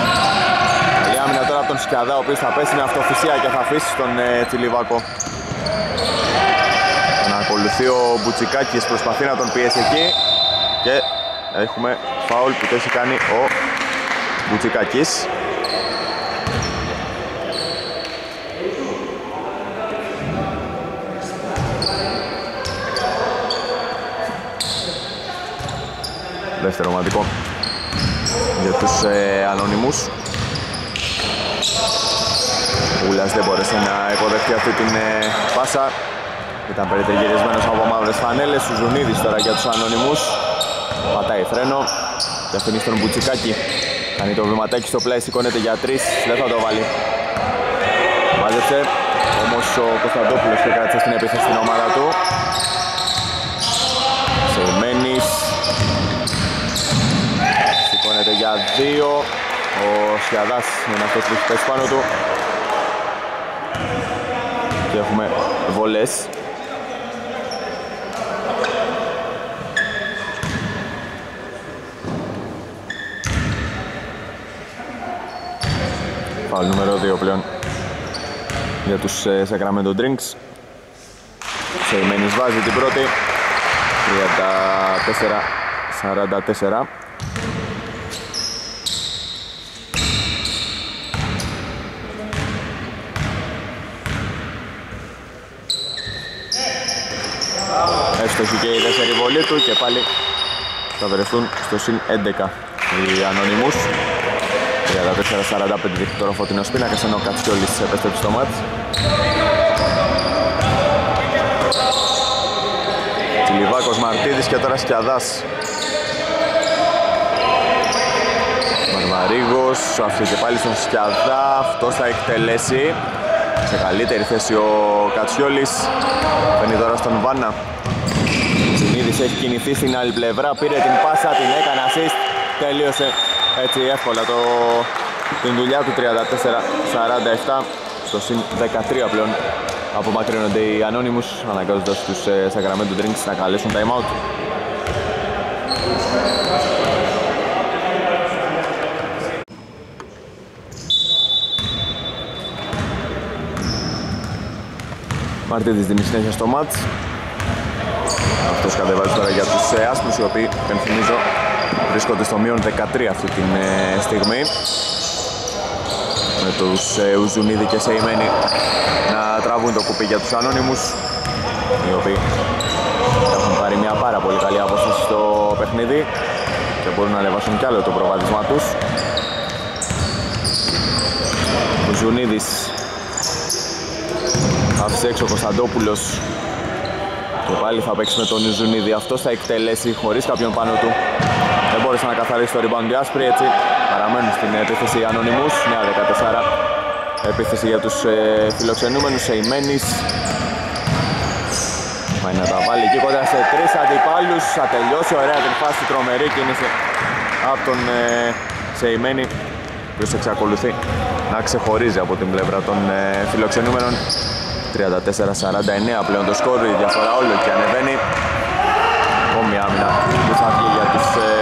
Καλή άμυνα τώρα από τον Σκιαδά, ο οποίος θα πέσει με αυτοφυσία και θα αφήσει τον ε, Τσιλιβάκο. Να ακολουθεί ο Μπουτσικάκης, προσπαθεί να τον πιέσει εκεί και έχουμε φάουλ που το έχει κάνει ο Μπουτσικάκης. Δεύτερο μαντικό για τους ε, ανώνυμους. Ούλας δεν μπόρεσε να υποδεχτεί αυτή την ε, πάσα. Ήταν περιτριγυρισμένος από μαύρες φανέλες. Ζουνίδης τώρα για τους ανώνυμους. Πατάει φρένο και αφήνει στον Μπουτσικάκη. Κάνει το βηματάκι στο πλάι, σηκώνεται για τρεις. Δεν θα το βάλει. Μάζεψε. Όμως ο Κωνσταντόπουλος και κράτησε στην επίθεση στην ομάδα του. Σεϊμένης Σηκώνεται για δύο. Ο Σιαδάς είναι αυτός που έχει πέσει πάνω του. Και έχουμε βολές. Φάουλ νούμερο 2 πλέον για τους ε, Sacramento Drinks. Σεϊμένης βάζει την πρώτη. 34-44. Εύστοχη και η δεύτερη βολή του και πάλι θα βρεθούν στο συν 11 οι ανωνυμούς 34-45 δείχνει τώρα ο φωτεινός πίνακας ενώ ο Κατσιόλης επέστρεψε στο μάτς. Τσιλιβάκος Μαρτίδης και τώρα Σκιαδάς. Μαρμαρίγος, αυτή και πάλι στον Σκιαδά, αυτός θα εκτελέσει. Σε καλύτερη θέση ο Κατσιόλης. Παίρνει τώρα στον Βάνα. Συνείδης έχει κινηθεί στην άλλη πλευρά Πήρε την πάσα, την έκανε assist Τελείωσε έτσι εύκολα το, την δουλειά του 34-47 Στο συν 13 πλέον Απομακρύνονται οι Anonymous Αναγκάζοντας τους ε, Sacramento Drinks να καλέσουν time out Μαρτίδης δίνει συνέχεια στο μάτς. Αυτός κατεβάζει τώρα για τους ε, άσπρους οι οποίοι, πενθυμίζω, βρίσκονται στο μείον 13 αυτή τη ε, στιγμή. Με τους ε, Ουζουνίδη και Σεϊμένη να τραβούν το κουπί για τους ανώνυμους οι οποίοι έχουν πάρει μια πάρα πολύ καλή απόσταση στο παιχνίδι και μπορούν να ανεβάσουν κι άλλο το προβάδισμά τους. Ουζουνίδης άφησε έξω ο Κωνσταντόπουλος και πάλι θα παίξει με τον Ιζουνίδη αυτός θα εκτελέσει χωρίς κάποιον πάνω του δεν μπόρεσε να καθαρίσει το rebound οι άσπροι έτσι. Παραμένουν στην επίθεση Ανωνυμούς νέα 14 επίθεση για τους ε, φιλοξενούμενους Σεϊμένης. Πάει να τα βάλει εκεί κοντά σε τρεις αντιπάλους θα τελειώσει. Ωραία την φάση τρομερή κίνηση από τον ε, Σεϊμένη που εξακολουθεί να ξεχωρίζει από την πλευρά των ε, φιλοξενούμενων. 34-49 πλέον το σκόρ, η διαφορά όλο και ανεβαίνει. Ακόμη άμυνα που θα βγει για τους ε,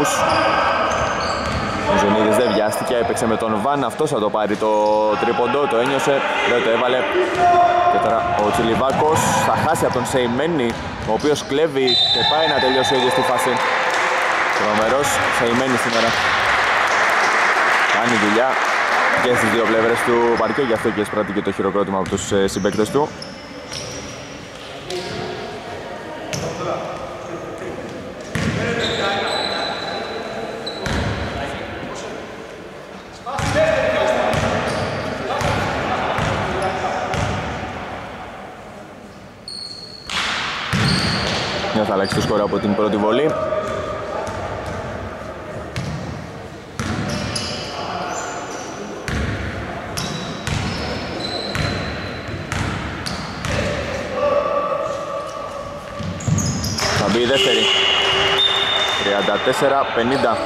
ανώνυμους. Ο Ζωνίδης δεν βιάστηκε, έπαιξε με τον Βαν, αυτός θα το πάρει το τρίποντο, το ένιωσε, δεν το έβαλε. Και τώρα ο Τσιλιβάκος θα χάσει από τον Σεϊμένη, ο οποίος κλέβει και πάει να τελειώσει ο ίδιος τη φάση. Τρομερός Σεϊμένη σήμερα. Κάνει δουλειά, και στις δύο πλευρές του παρκέ, γι' αυτό και εισπράττει και το χειροκρότημα από τους ε, συμπαίκτες του. Σκορ από την πρώτη βολή. μπει η δεύτερη. 34-50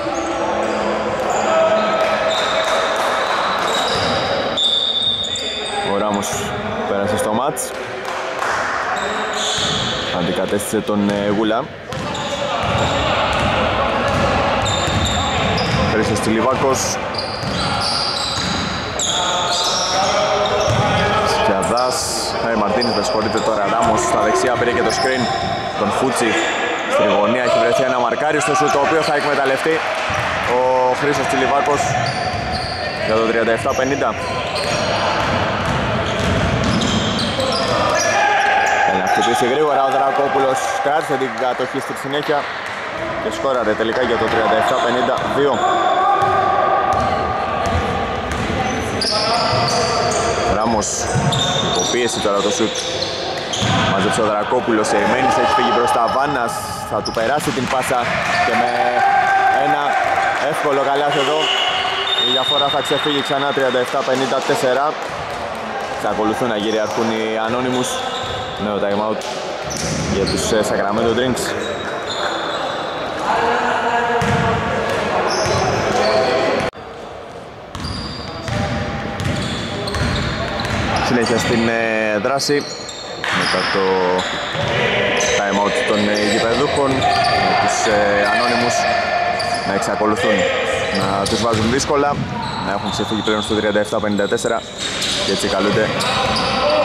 Ο Ράμος πέρασε στο μάτς αντικατέστησε τον ε, Γούλα. Χρήστος Τιλιβάκος. Σκιαδάς. Ε, Μαρτίνης, με συγχωρείτε τώρα. Ράμος στα δεξιά πήρε και το screen. Τον Φούτσι στη γωνία έχει βρεθεί ένα μαρκάρι στο σου το οποίο θα εκμεταλλευτεί ο Χρήστος Τιλιβάκος για το 37-50. Να χτυπήσει γρήγορα ο Δρακόπουλος. Κράτησε την κατοχή στη συνέχεια και σκόραρε τελικά για το 37-52. Ράμος υποπίεση τώρα το σουτ. Μαζέψε ο Δρακόπουλος, Ερημένης έχει φύγει μπροστά. Βάνας θα του περάσει την πάσα και με ένα εύκολο καλάθι εδώ. Η διαφορά θα ξεφύγει ξανά 37-54 θα να γυριαρχούν οι Anonymous νέο time out για τους ε, Sacramento Drinks. Συνέχεια στην ε, δράση μετά το time out των ε, γηπεδούχων με τους ανώνυμους να εξακολουθούν να τους βάζουν δύσκολα να έχουν ξεφύγει πλέον στο 37-54 και έτσι καλούνται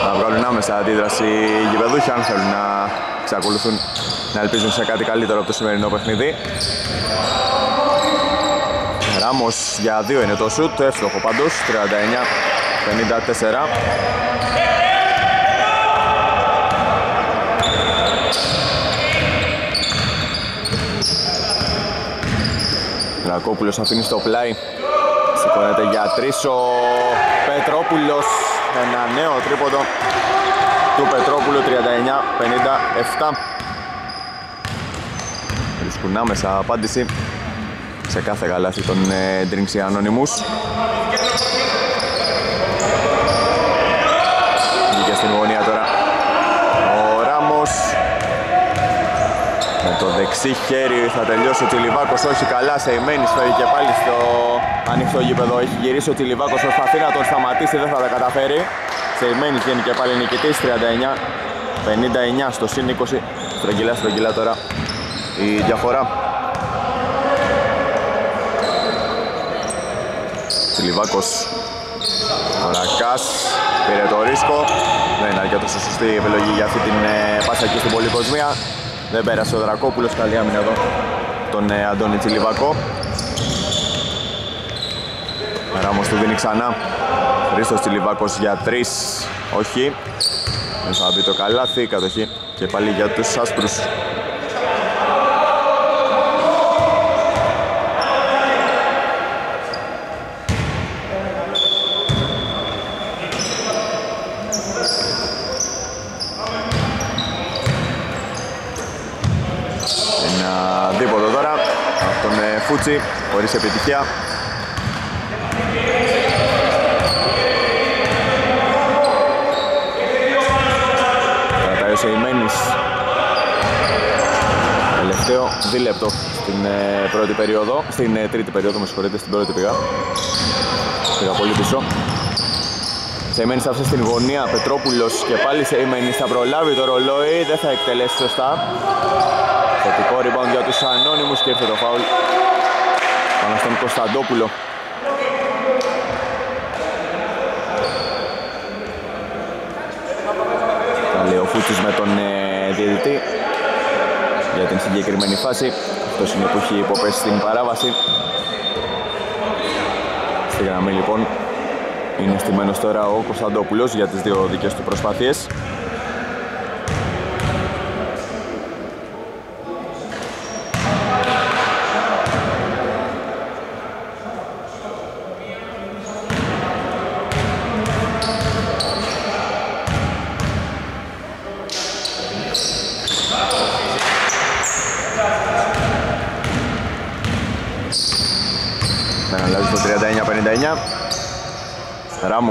να βγάλουν άμεσα αντίδραση οι γηπεδούχοι αν θέλουν να εξακολουθούν να ελπίζουν σε κάτι καλύτερο από το σημερινό παιχνίδι. Ράμος για δύο είναι το σουτ, το εύστοχο πάντως, 39-54. Ρακόπουλος αφήνει στο πλάι Σηκώνεται για τρεις ο Πετρόπουλος ένα νέο τρίποντο του Πετρόπουλου 39-57 βρίσκουν άμεσα απάντηση σε κάθε γαλάθι των ε, Drinks Anonymous Βγήκε στην γωνία τώρα ο Ράμος με το δεξί χέρι θα τελειώσει ο Τιλιβάκος όχι καλά σε ημένη σφαίρει και πάλι στο ανοιχτό γήπεδο. Έχει γυρίσει ο Τιλιβάκος προσπαθεί να τον σταματήσει δεν θα τα καταφέρει. Σε ημένη βγαίνει και πάλι νικητής 39 59 στο συν 20 στρογγυλά στρογγυλά τώρα η διαφορά. Τιλιβάκος Ρακάς πήρε το ρίσκο. Δεν είναι αρκετός σωστή επιλογή για αυτή την ε, πάσα εκεί στην πολυκοσμία δεν πέρασε ο Δρακόπουλος, καλή άμυνα εδώ τον ε, Αντώνη Τσιλιβακό. Ράμος του δίνει ξανά. Χρήστος Τσιλιβάκος για τρεις, όχι. Δεν θα μπει το καλάθι, κατοχή και πάλι για τους άσπρους. Φούτσι, χωρίς επιτυχία. Κρατάει ο Σεϊμένης. Τελευταίο δίλεπτο στην ε, πρώτη περίοδο, στην ε, τρίτη περίοδο, με συγχωρείτε, στην πρώτη πήγα. Πήγα πολύ πίσω. Σεϊμένης άφησε στην γωνία, Πετρόπουλος και πάλι Σεϊμένης θα προλάβει το ρολόι, δεν θα εκτελέσει σωστά. Θετικό rebound για τους ανώνυμους και ήρθε το φάουλ πάνω στον Κωνσταντόπουλο. Θα λέει ο Φούτσης με τον ε, διαιτητή για την συγκεκριμένη φάση. Αυτό είναι που έχει υποπέσει στην παράβαση. Στη γραμμή λοιπόν είναι στημένος τώρα ο Κωνσταντόπουλος για τις δύο δικές του προσπάθειες.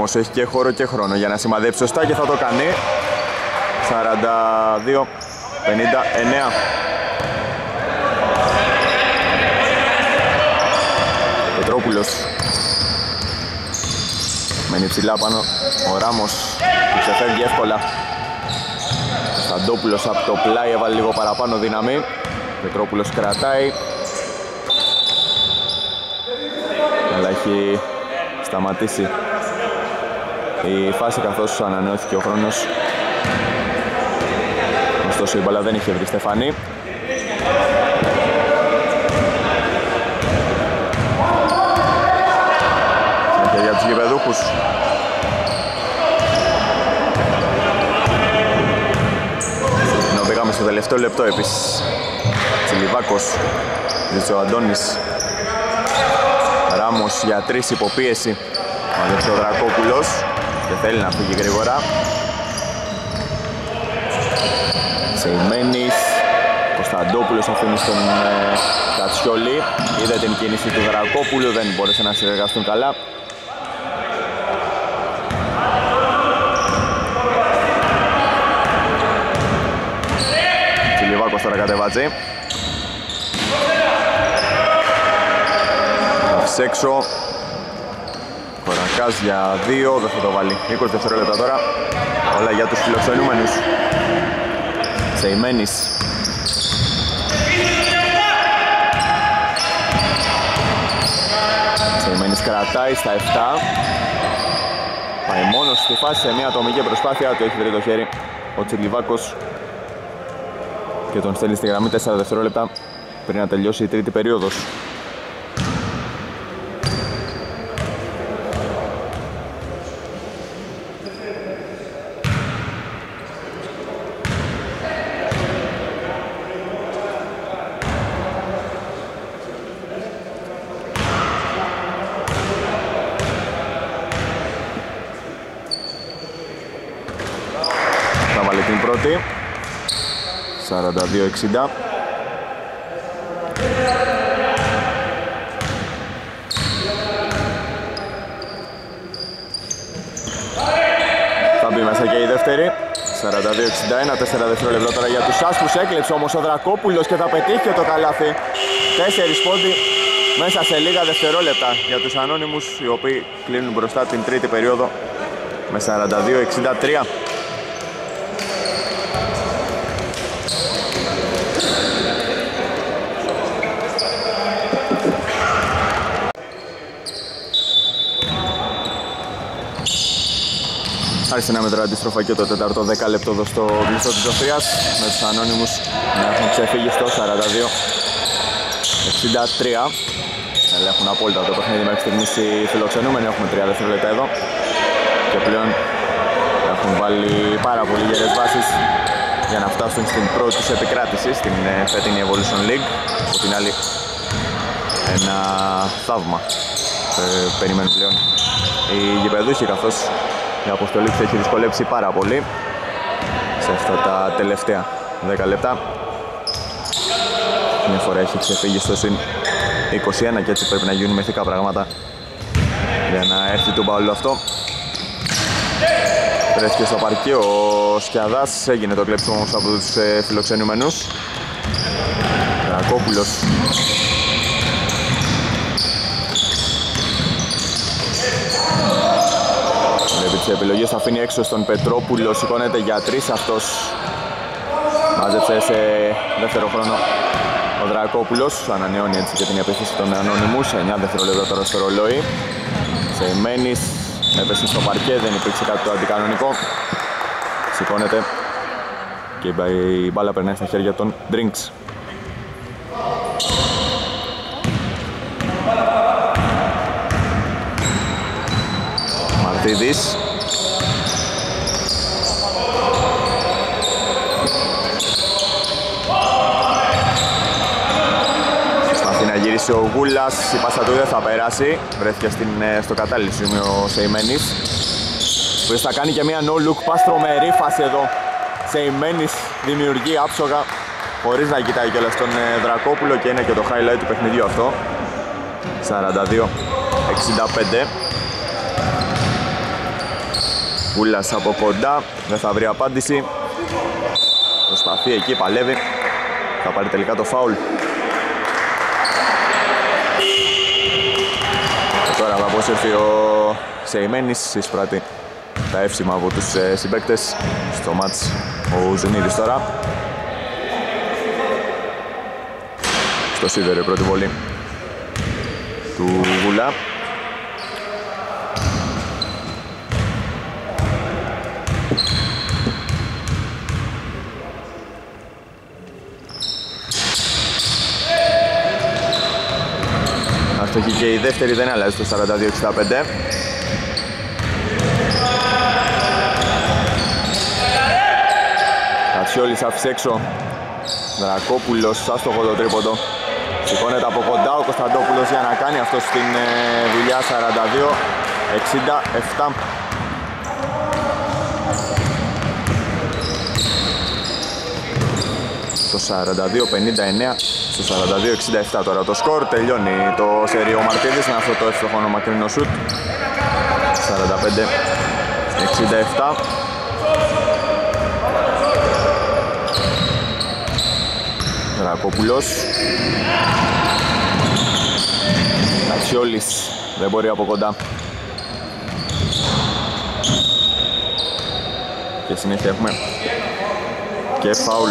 Ράμος έχει και χώρο και χρόνο για να σημαδέψει σωστά και θα το κάνει. 42-59 Πετρόπουλος. Μένει ψηλά πάνω ο Ράμος που ξεφεύγει εύκολα. Κωνσταντόπουλος από το πλάι έβαλε λίγο παραπάνω δύναμη. Πετρόπουλος κρατάει. Αλλά έχει σταματήσει η φάση καθώς ανανεώθηκε ο χρόνος. Ωστόσο η μπαλά δεν είχε βρει Στεφανή. για τους γηπεδούχους. Ενώ πήγαμε στο τελευταίο λεπτό επίσης. Τσιλιβάκος, ζήτησε ο Αντώνης. Ράμος για τρεις υποπίεση. Μαδεύσε ο Δρακόπουλος και θέλει να φύγει γρήγορα. Σεϊμένης, Κωνσταντόπουλος αφήνει στον ε, Κατσιόλη. Είδε την κίνηση του Δρακόπουλου, δεν μπόρεσε να συνεργαστούν καλά. Τσιλιβάκος τώρα κατεβάζει. έξω. Κορακάς για δύο, δεν θα το βάλει. 20 δευτερόλεπτα τώρα. Όλα για τους φιλοξενούμενους. Σεϊμένης. Σεϊμένης κρατάει στα 7. Πάει μόνος στη φάση σε μια ατομική προσπάθεια. Του έχει βρει το χέρι ο Τσιλιβάκος και τον στέλνει στη γραμμή 4 δευτερόλεπτα πριν να τελειώσει η τρίτη περίοδος. Θα βάλει την πρώτη 42-60 Θα μπει μέσα και η δεύτερη. 42-61, 4 δευτερόλεπτα τώρα για τους άσπρους. Έκλεψε όμως ο Δρακόπουλος και θα πετύχει και το καλάθι. 4 πόντι μέσα σε λίγα δευτερόλεπτα για τους ανώνυμους οι οποίοι κλείνουν μπροστά την τρίτη περίοδο με 42-63 Άρχισε να μετρά αντίστροφα και το τέταρτο 10 λεπτό εδώ στο κλειστό της Ζωφρίας με τους ανώνυμους να έχουν ξεφύγει στο 42 63 Ελέγχουν απόλυτα το παιχνίδι μέχρι στιγμής οι φιλοξενούμενοι. Έχουμε 3 δευτερόλεπτα εδώ. Και πλέον έχουν βάλει πάρα πολύ γερές βάσεις για να φτάσουν στην πρώτη τους επικράτηση στην ε, φετινή Evolution League. Από την άλλη ένα θαύμα. Ε, περιμένουν πλέον οι γηπεδούχοι καθώς η αποστολή τους έχει δυσκολέψει πάρα πολύ σε αυτά τα τελευταία 10 λεπτά. Μια φορά έχει ξεφύγει στο συν 21 και έτσι πρέπει να γίνουν μεθύκα πράγματα για να έρθει το μπαούλο αυτό. Βρέθηκε στο παρκή ο Σκιαδάς, έγινε το κλέψιμο όμως από τους ε, φιλοξενούμενους. Ρακόπουλος τις επιλογές αφήνει έξω στον Πετρόπουλο, σηκώνεται για τρεις. Αυτός μάζεψε σε δεύτερο χρόνο ο Δρακόπουλος. Ανανεώνει έτσι και την επίθεση των ανώνυμους. 9 δευτερόλεπτα τώρα στο ρολόι. Σεϊμένης έπεσε στο παρκέ, δεν υπήρξε κάτι το αντικανονικό. Σηκώνεται και η μπάλα περνάει στα χέρια των Drinks. Μαρτίδης γυρίσει ο Γούλας, η πάσα του δεν θα περάσει. Βρέθηκε στην, ε, στο κατάλληλο σημείο ο Σεϊμένης. Που θα κάνει και μια no-look pass τρομερή φάση εδώ. Σεϊμένης δημιουργεί άψογα χωρίς να κοιτάει κιόλας τον ε, Δρακόπουλο και είναι και το highlight του παιχνιδιού αυτό. 42-65. Γούλας από κοντά, δεν θα βρει απάντηση. Προσπαθεί εκεί, παλεύει. Θα πάρει τελικά το φάουλ. Τώρα θα αποσύρθει ο Σεϊμένης, εισπράττει τα εύσημα από τους ε, συμπαίκτες στο μάτς ο Ζουνίδης τώρα. Στο σίδερο η πρώτη βολή του Γουλά Αυτό και η δεύτερη δεν αλλάζει το 42-65 Κατσιόλης άφησε έξω. Δρακόπουλος άστοχο το τρίποντο. Σηκώνεται από κοντά ο Κωνσταντόπουλος για να κάνει αυτό στην ε, δουλειά 42-67 42-59 στο 42-67 τώρα το σκορ τελειώνει το σερί ο Μαρτίδης με αυτό το εύστοχο μακρινό σουτ. 45-67 Δρακόπουλος Ταξιόλης δεν μπορεί από κοντά. Και συνέχεια έχουμε και φάουλ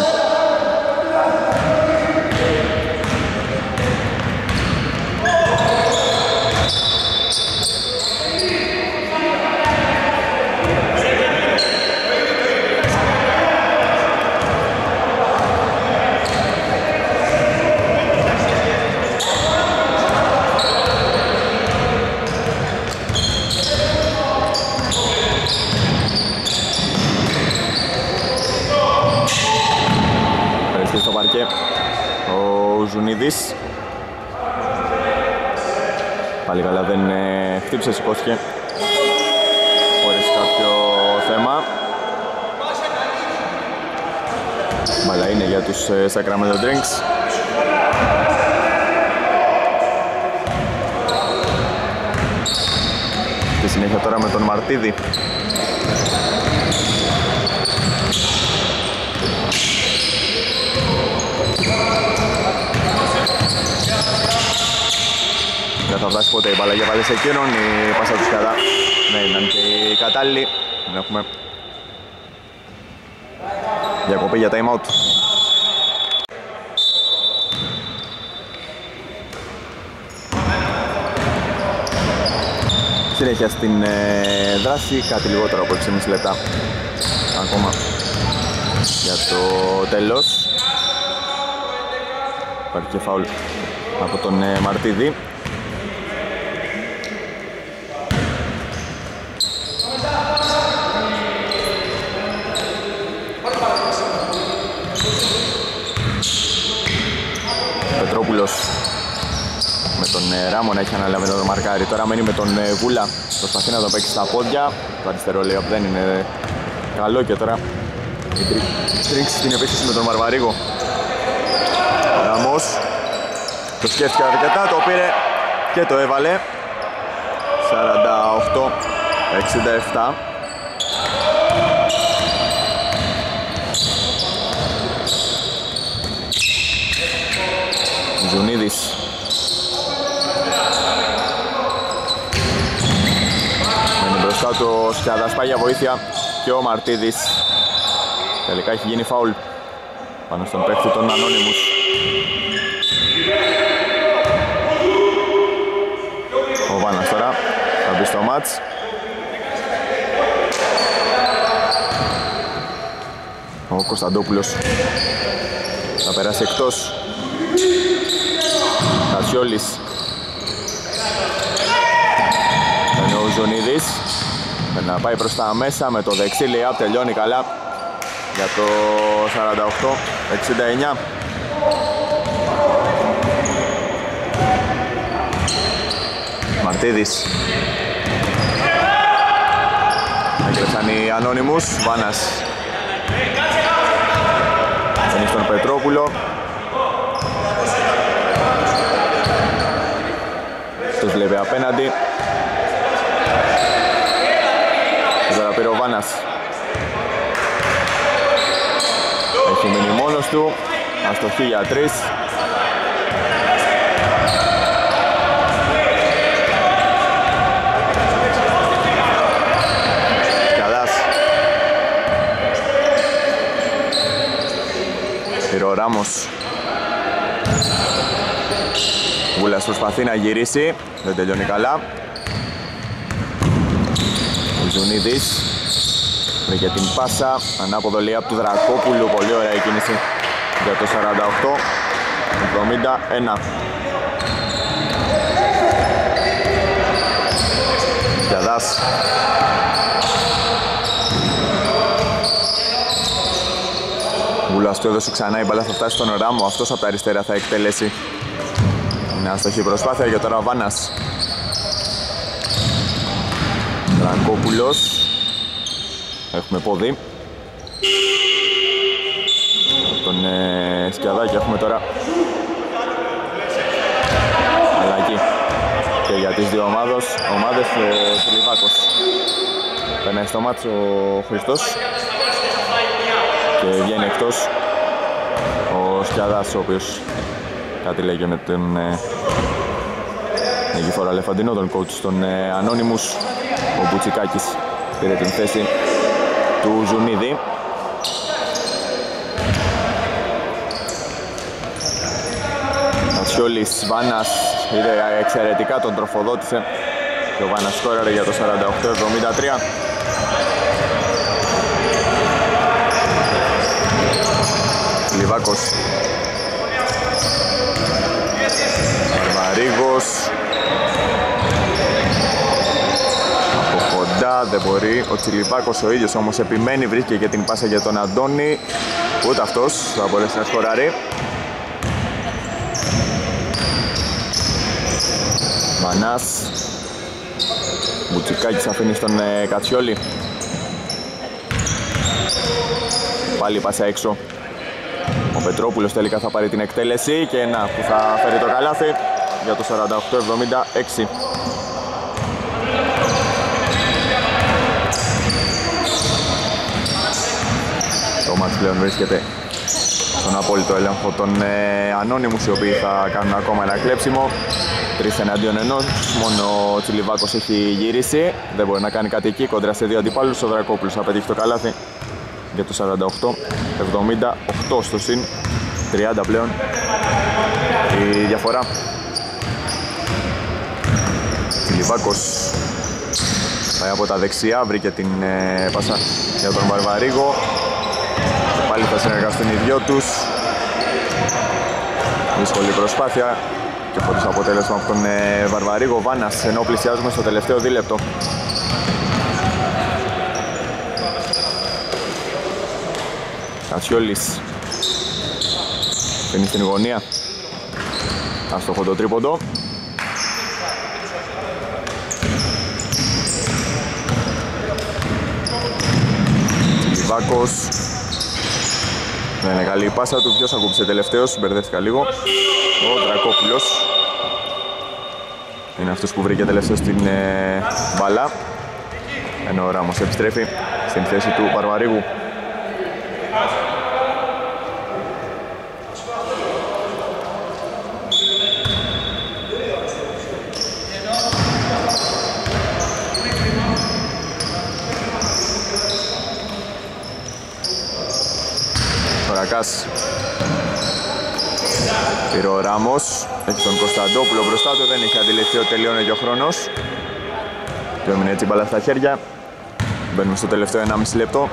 Ζουνίδης Πάλι καλά δεν ε, χτύψε, σηκώθηκε. Χωρίς κάποιο θέμα. Μπαλά είναι για τους ε, Sacramento Drinks. Στη συνέχεια τώρα με τον Μαρτίδη φτάσει ποτέ η μπάλα για πάλι σε εκείνον, η πάσα του κατά. Ναι, ήταν και η κατάλληλη. Δεν έχουμε διακοπή για time out. Συνέχεια στην ε, δράση, κάτι λιγότερο από 6,5 λεπτά ακόμα για το τέλος. Υπάρχει και φάουλ από τον ε, Μαρτίδη. Πετρόπουλος με τον ε, Ράμο να έχει αναλάβει το μαρκάρι. Τώρα μένει με τον ε, Βούλα. Προσπαθεί να το παίξει στα πόδια. Το αριστερό λέει δεν είναι καλό και τώρα η τρίξη στην επίθεση με τον Μαρβαρίγο. Ράμος το σκέφτηκε αρκετά, το πήρε και το έβαλε. 48-67. Ζουνίδης Μένει μπροστά του ο Σκιάδας, πάει για βοήθεια και ο Μαρτίδης Τελικά έχει γίνει φάουλ πάνω στον παίκτη των Ανώνυμους Ο Βάνας τώρα θα μπει στο μάτς Ο Κωνσταντόπουλος θα περάσει εκτός Κατσιόλης Είναι ο Ζωνίδης να πάει προς τα μέσα με το δεξί layup τελειώνει καλά. Για το 48-69 Μαρτίδης. Έκλεψαν οι ανώνυμους Βάνας. Δεν στον Πετρόπουλο. Τους βλέπει απέναντι Μπανάς. Έχει μείνει μόνος του. Αστοχή για τρεις. Καλάς. Πήρε Ράμος. Βούλας προσπαθεί να γυρίσει. Δεν τελειώνει καλά. Ο Ζουνίδης βρήκε την πάσα, ανάποδο λέει από του Δρακόπουλου, πολύ ωραία η κίνηση για το 48. 71. Γιαδάς Βουλάς του έδωσε ξανά η μπαλά θα φτάσει στον Ράμο. Αυτός από τα αριστερά θα εκτελέσει. Είναι αστοχή προσπάθεια για τώρα ο Βάνας Δρακόπουλος έχουμε πόδι. Τον ε, Σκιαδάκη έχουμε τώρα. Αλλαγή. Και για τις δύο ομάδες, ομάδες ε, Λιβάκος περνάει στο μάτσο ο Χριστός. Και βγαίνει εκτός ο Σκιαδάς ο οποίος κάτι λέγει με τον ε, Νικηφόρα Λεφαντινό, τον coach των ε, Ανώνυμους ο Μπουτσικάκης πήρε την θέση του Ζουνίδη Ατσιόλης Βάνας είδε εξαιρετικά τον τροφοδότησε και ο Βάνας σκόραρε για το 48-73 Λιβάκος. Αρμαρίγος Από κοντά δεν μπορεί. Ο Τσιλιβάκος ο ίδιος όμως επιμένει Βρίσκεται και την πάσα για τον Αντώνη. Ούτε αυτός θα μπορέσει να σκοράρει. Μανάς. Μπουτσικάκης αφήνει στον ε, Κατσιόλη. Πάλι πάσα έξω. Ο Πετρόπουλος τελικά θα πάρει την εκτέλεση και να που θα φέρει το καλάθι για το 48-76. Πλέον βρίσκεται στον απόλυτο έλεγχο των ε, ανώνυμους οι οποίοι θα κάνουν ακόμα ένα κλέψιμο. Τρεις εναντίον ενός, μόνο ο Τσιλιβάκος έχει γυρίσει, δεν μπορεί να κάνει κάτι εκεί κοντρα σε δύο αντιπάλους. Ο Δρακόπουλος θα πετύχει το καλάθι για το 48-78 στο συν 30 πλέον η διαφορά Τσιλιβάκος πάει από τα δεξιά, βρήκε την ε, πάσα για τον Βαρβαρίγο και πάλι θα συνεργαστούν οι δυο τους. Δύσκολη προσπάθεια και χωρίς αποτέλεσμα από τον ε, Βαρβαρίγο Βάνας ενώ πλησιάζουμε στο τελευταίο δίλεπτο. Κατσιόλης. Φίνει στην γωνία. Άστοχο το τρίποντο. Τσιλιβάκος Δεν είναι καλή η πάσα του, ποιος ακούμπησε τελευταίος, μπερδεύτηκα λίγο. Ο Δρακόπουλος Είναι αυτός που βρήκε τελευταίος στην ε, μπαλά. Ενώ ο Ράμος επιστρέφει στην θέση του Παρμαρίγου Καρακάς Πήρε ο Ράμος Έχει τον Κωνσταντόπουλο μπροστά του Δεν είχε αντιληφθεί ότι τελειώνει και ο χρόνος Του έμεινε έτσι μπαλά στα χέρια Μπαίνουμε στο τελευταίο 1,5 λεπτό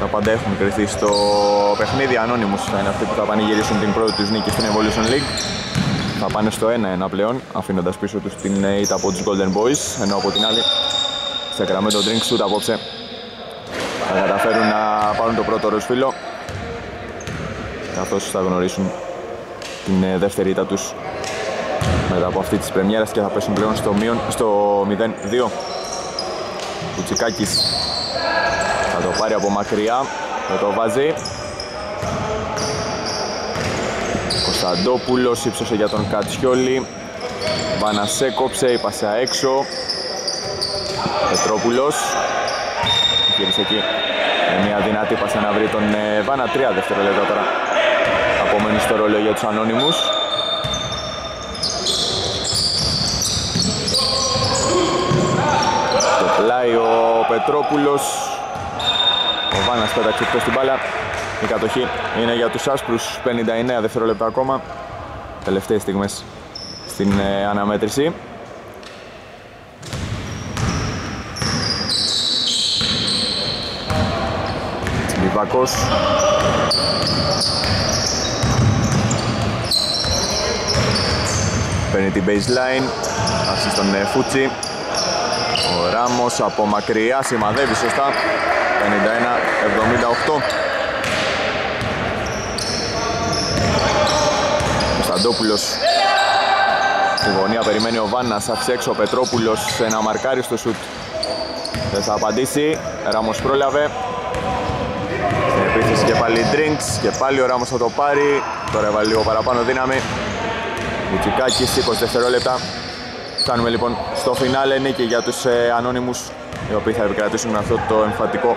τα πάντα έχουν κρυθεί στο παιχνίδι. Ανώνυμους θα είναι αυτοί που θα πανηγυρίσουν την πρώτη τους νίκη στην Evolution League. Θα πάνε στο 1-1 πλέον, αφήνοντας πίσω τους την ήττα από τους Golden Boys, ενώ από την άλλη σε Sacramento Drink Shoot απόψε θα καταφέρουν να πάρουν το πρώτο ροσφύλλο καθώς θα γνωρίσουν την ε, δεύτερη ήττα τους μετά από αυτή της πρεμιέρας και θα πέσουν πλέον στο, μείον, στο 0-2 Κουτσικάκης θα το πάρει από μακριά θα το βάζει. Κωνσταντόπουλος ύψωσε για τον Κατσιόλη. Βανασέ κόψε, η πασιά έξω Πετρόπουλος. Γύρισε εκεί. Με μια δυνατή πάσα να βρει τον ε, Βάνα. Τρία δευτερόλεπτα τώρα απομένει στο ρόλο για τους ανώνυμους. Το πλάι ο Πετρόπουλος. Ο Βάνας πέταξε εκτός την μπάλα. Η κατοχή είναι για τους άσπρους. 59 δευτερόλεπτα ακόμα. Τελευταίες στιγμές στην ε, αναμέτρηση. Λιβακός Παίρνει την baseline Αφήσει στον ε, Φούτσι Ο Ράμος από μακριά σημαδεύει σωστά 51-78 Κωνσταντόπουλος Στη γωνία περιμένει ο Βάννας, άφησε έξω ο Πετρόπουλος σε ένα μαρκάρι στο σουτ. Δεν θα απαντήσει, Ράμος πρόλαβε. Στην επίθεση και πάλι drinks και πάλι ο Ράμος θα το πάρει. Τώρα έβαλε λίγο παραπάνω δύναμη. Βουτσικάκης 20 δευτερόλεπτα. Φτάνουμε λοιπόν στο φινάλε νίκη για τους ε, ανώνυμους οι οποίοι θα επικρατήσουν αυτό το εμφατικό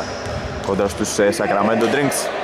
78-51 κοντά στους ε, Sacramento Drinks.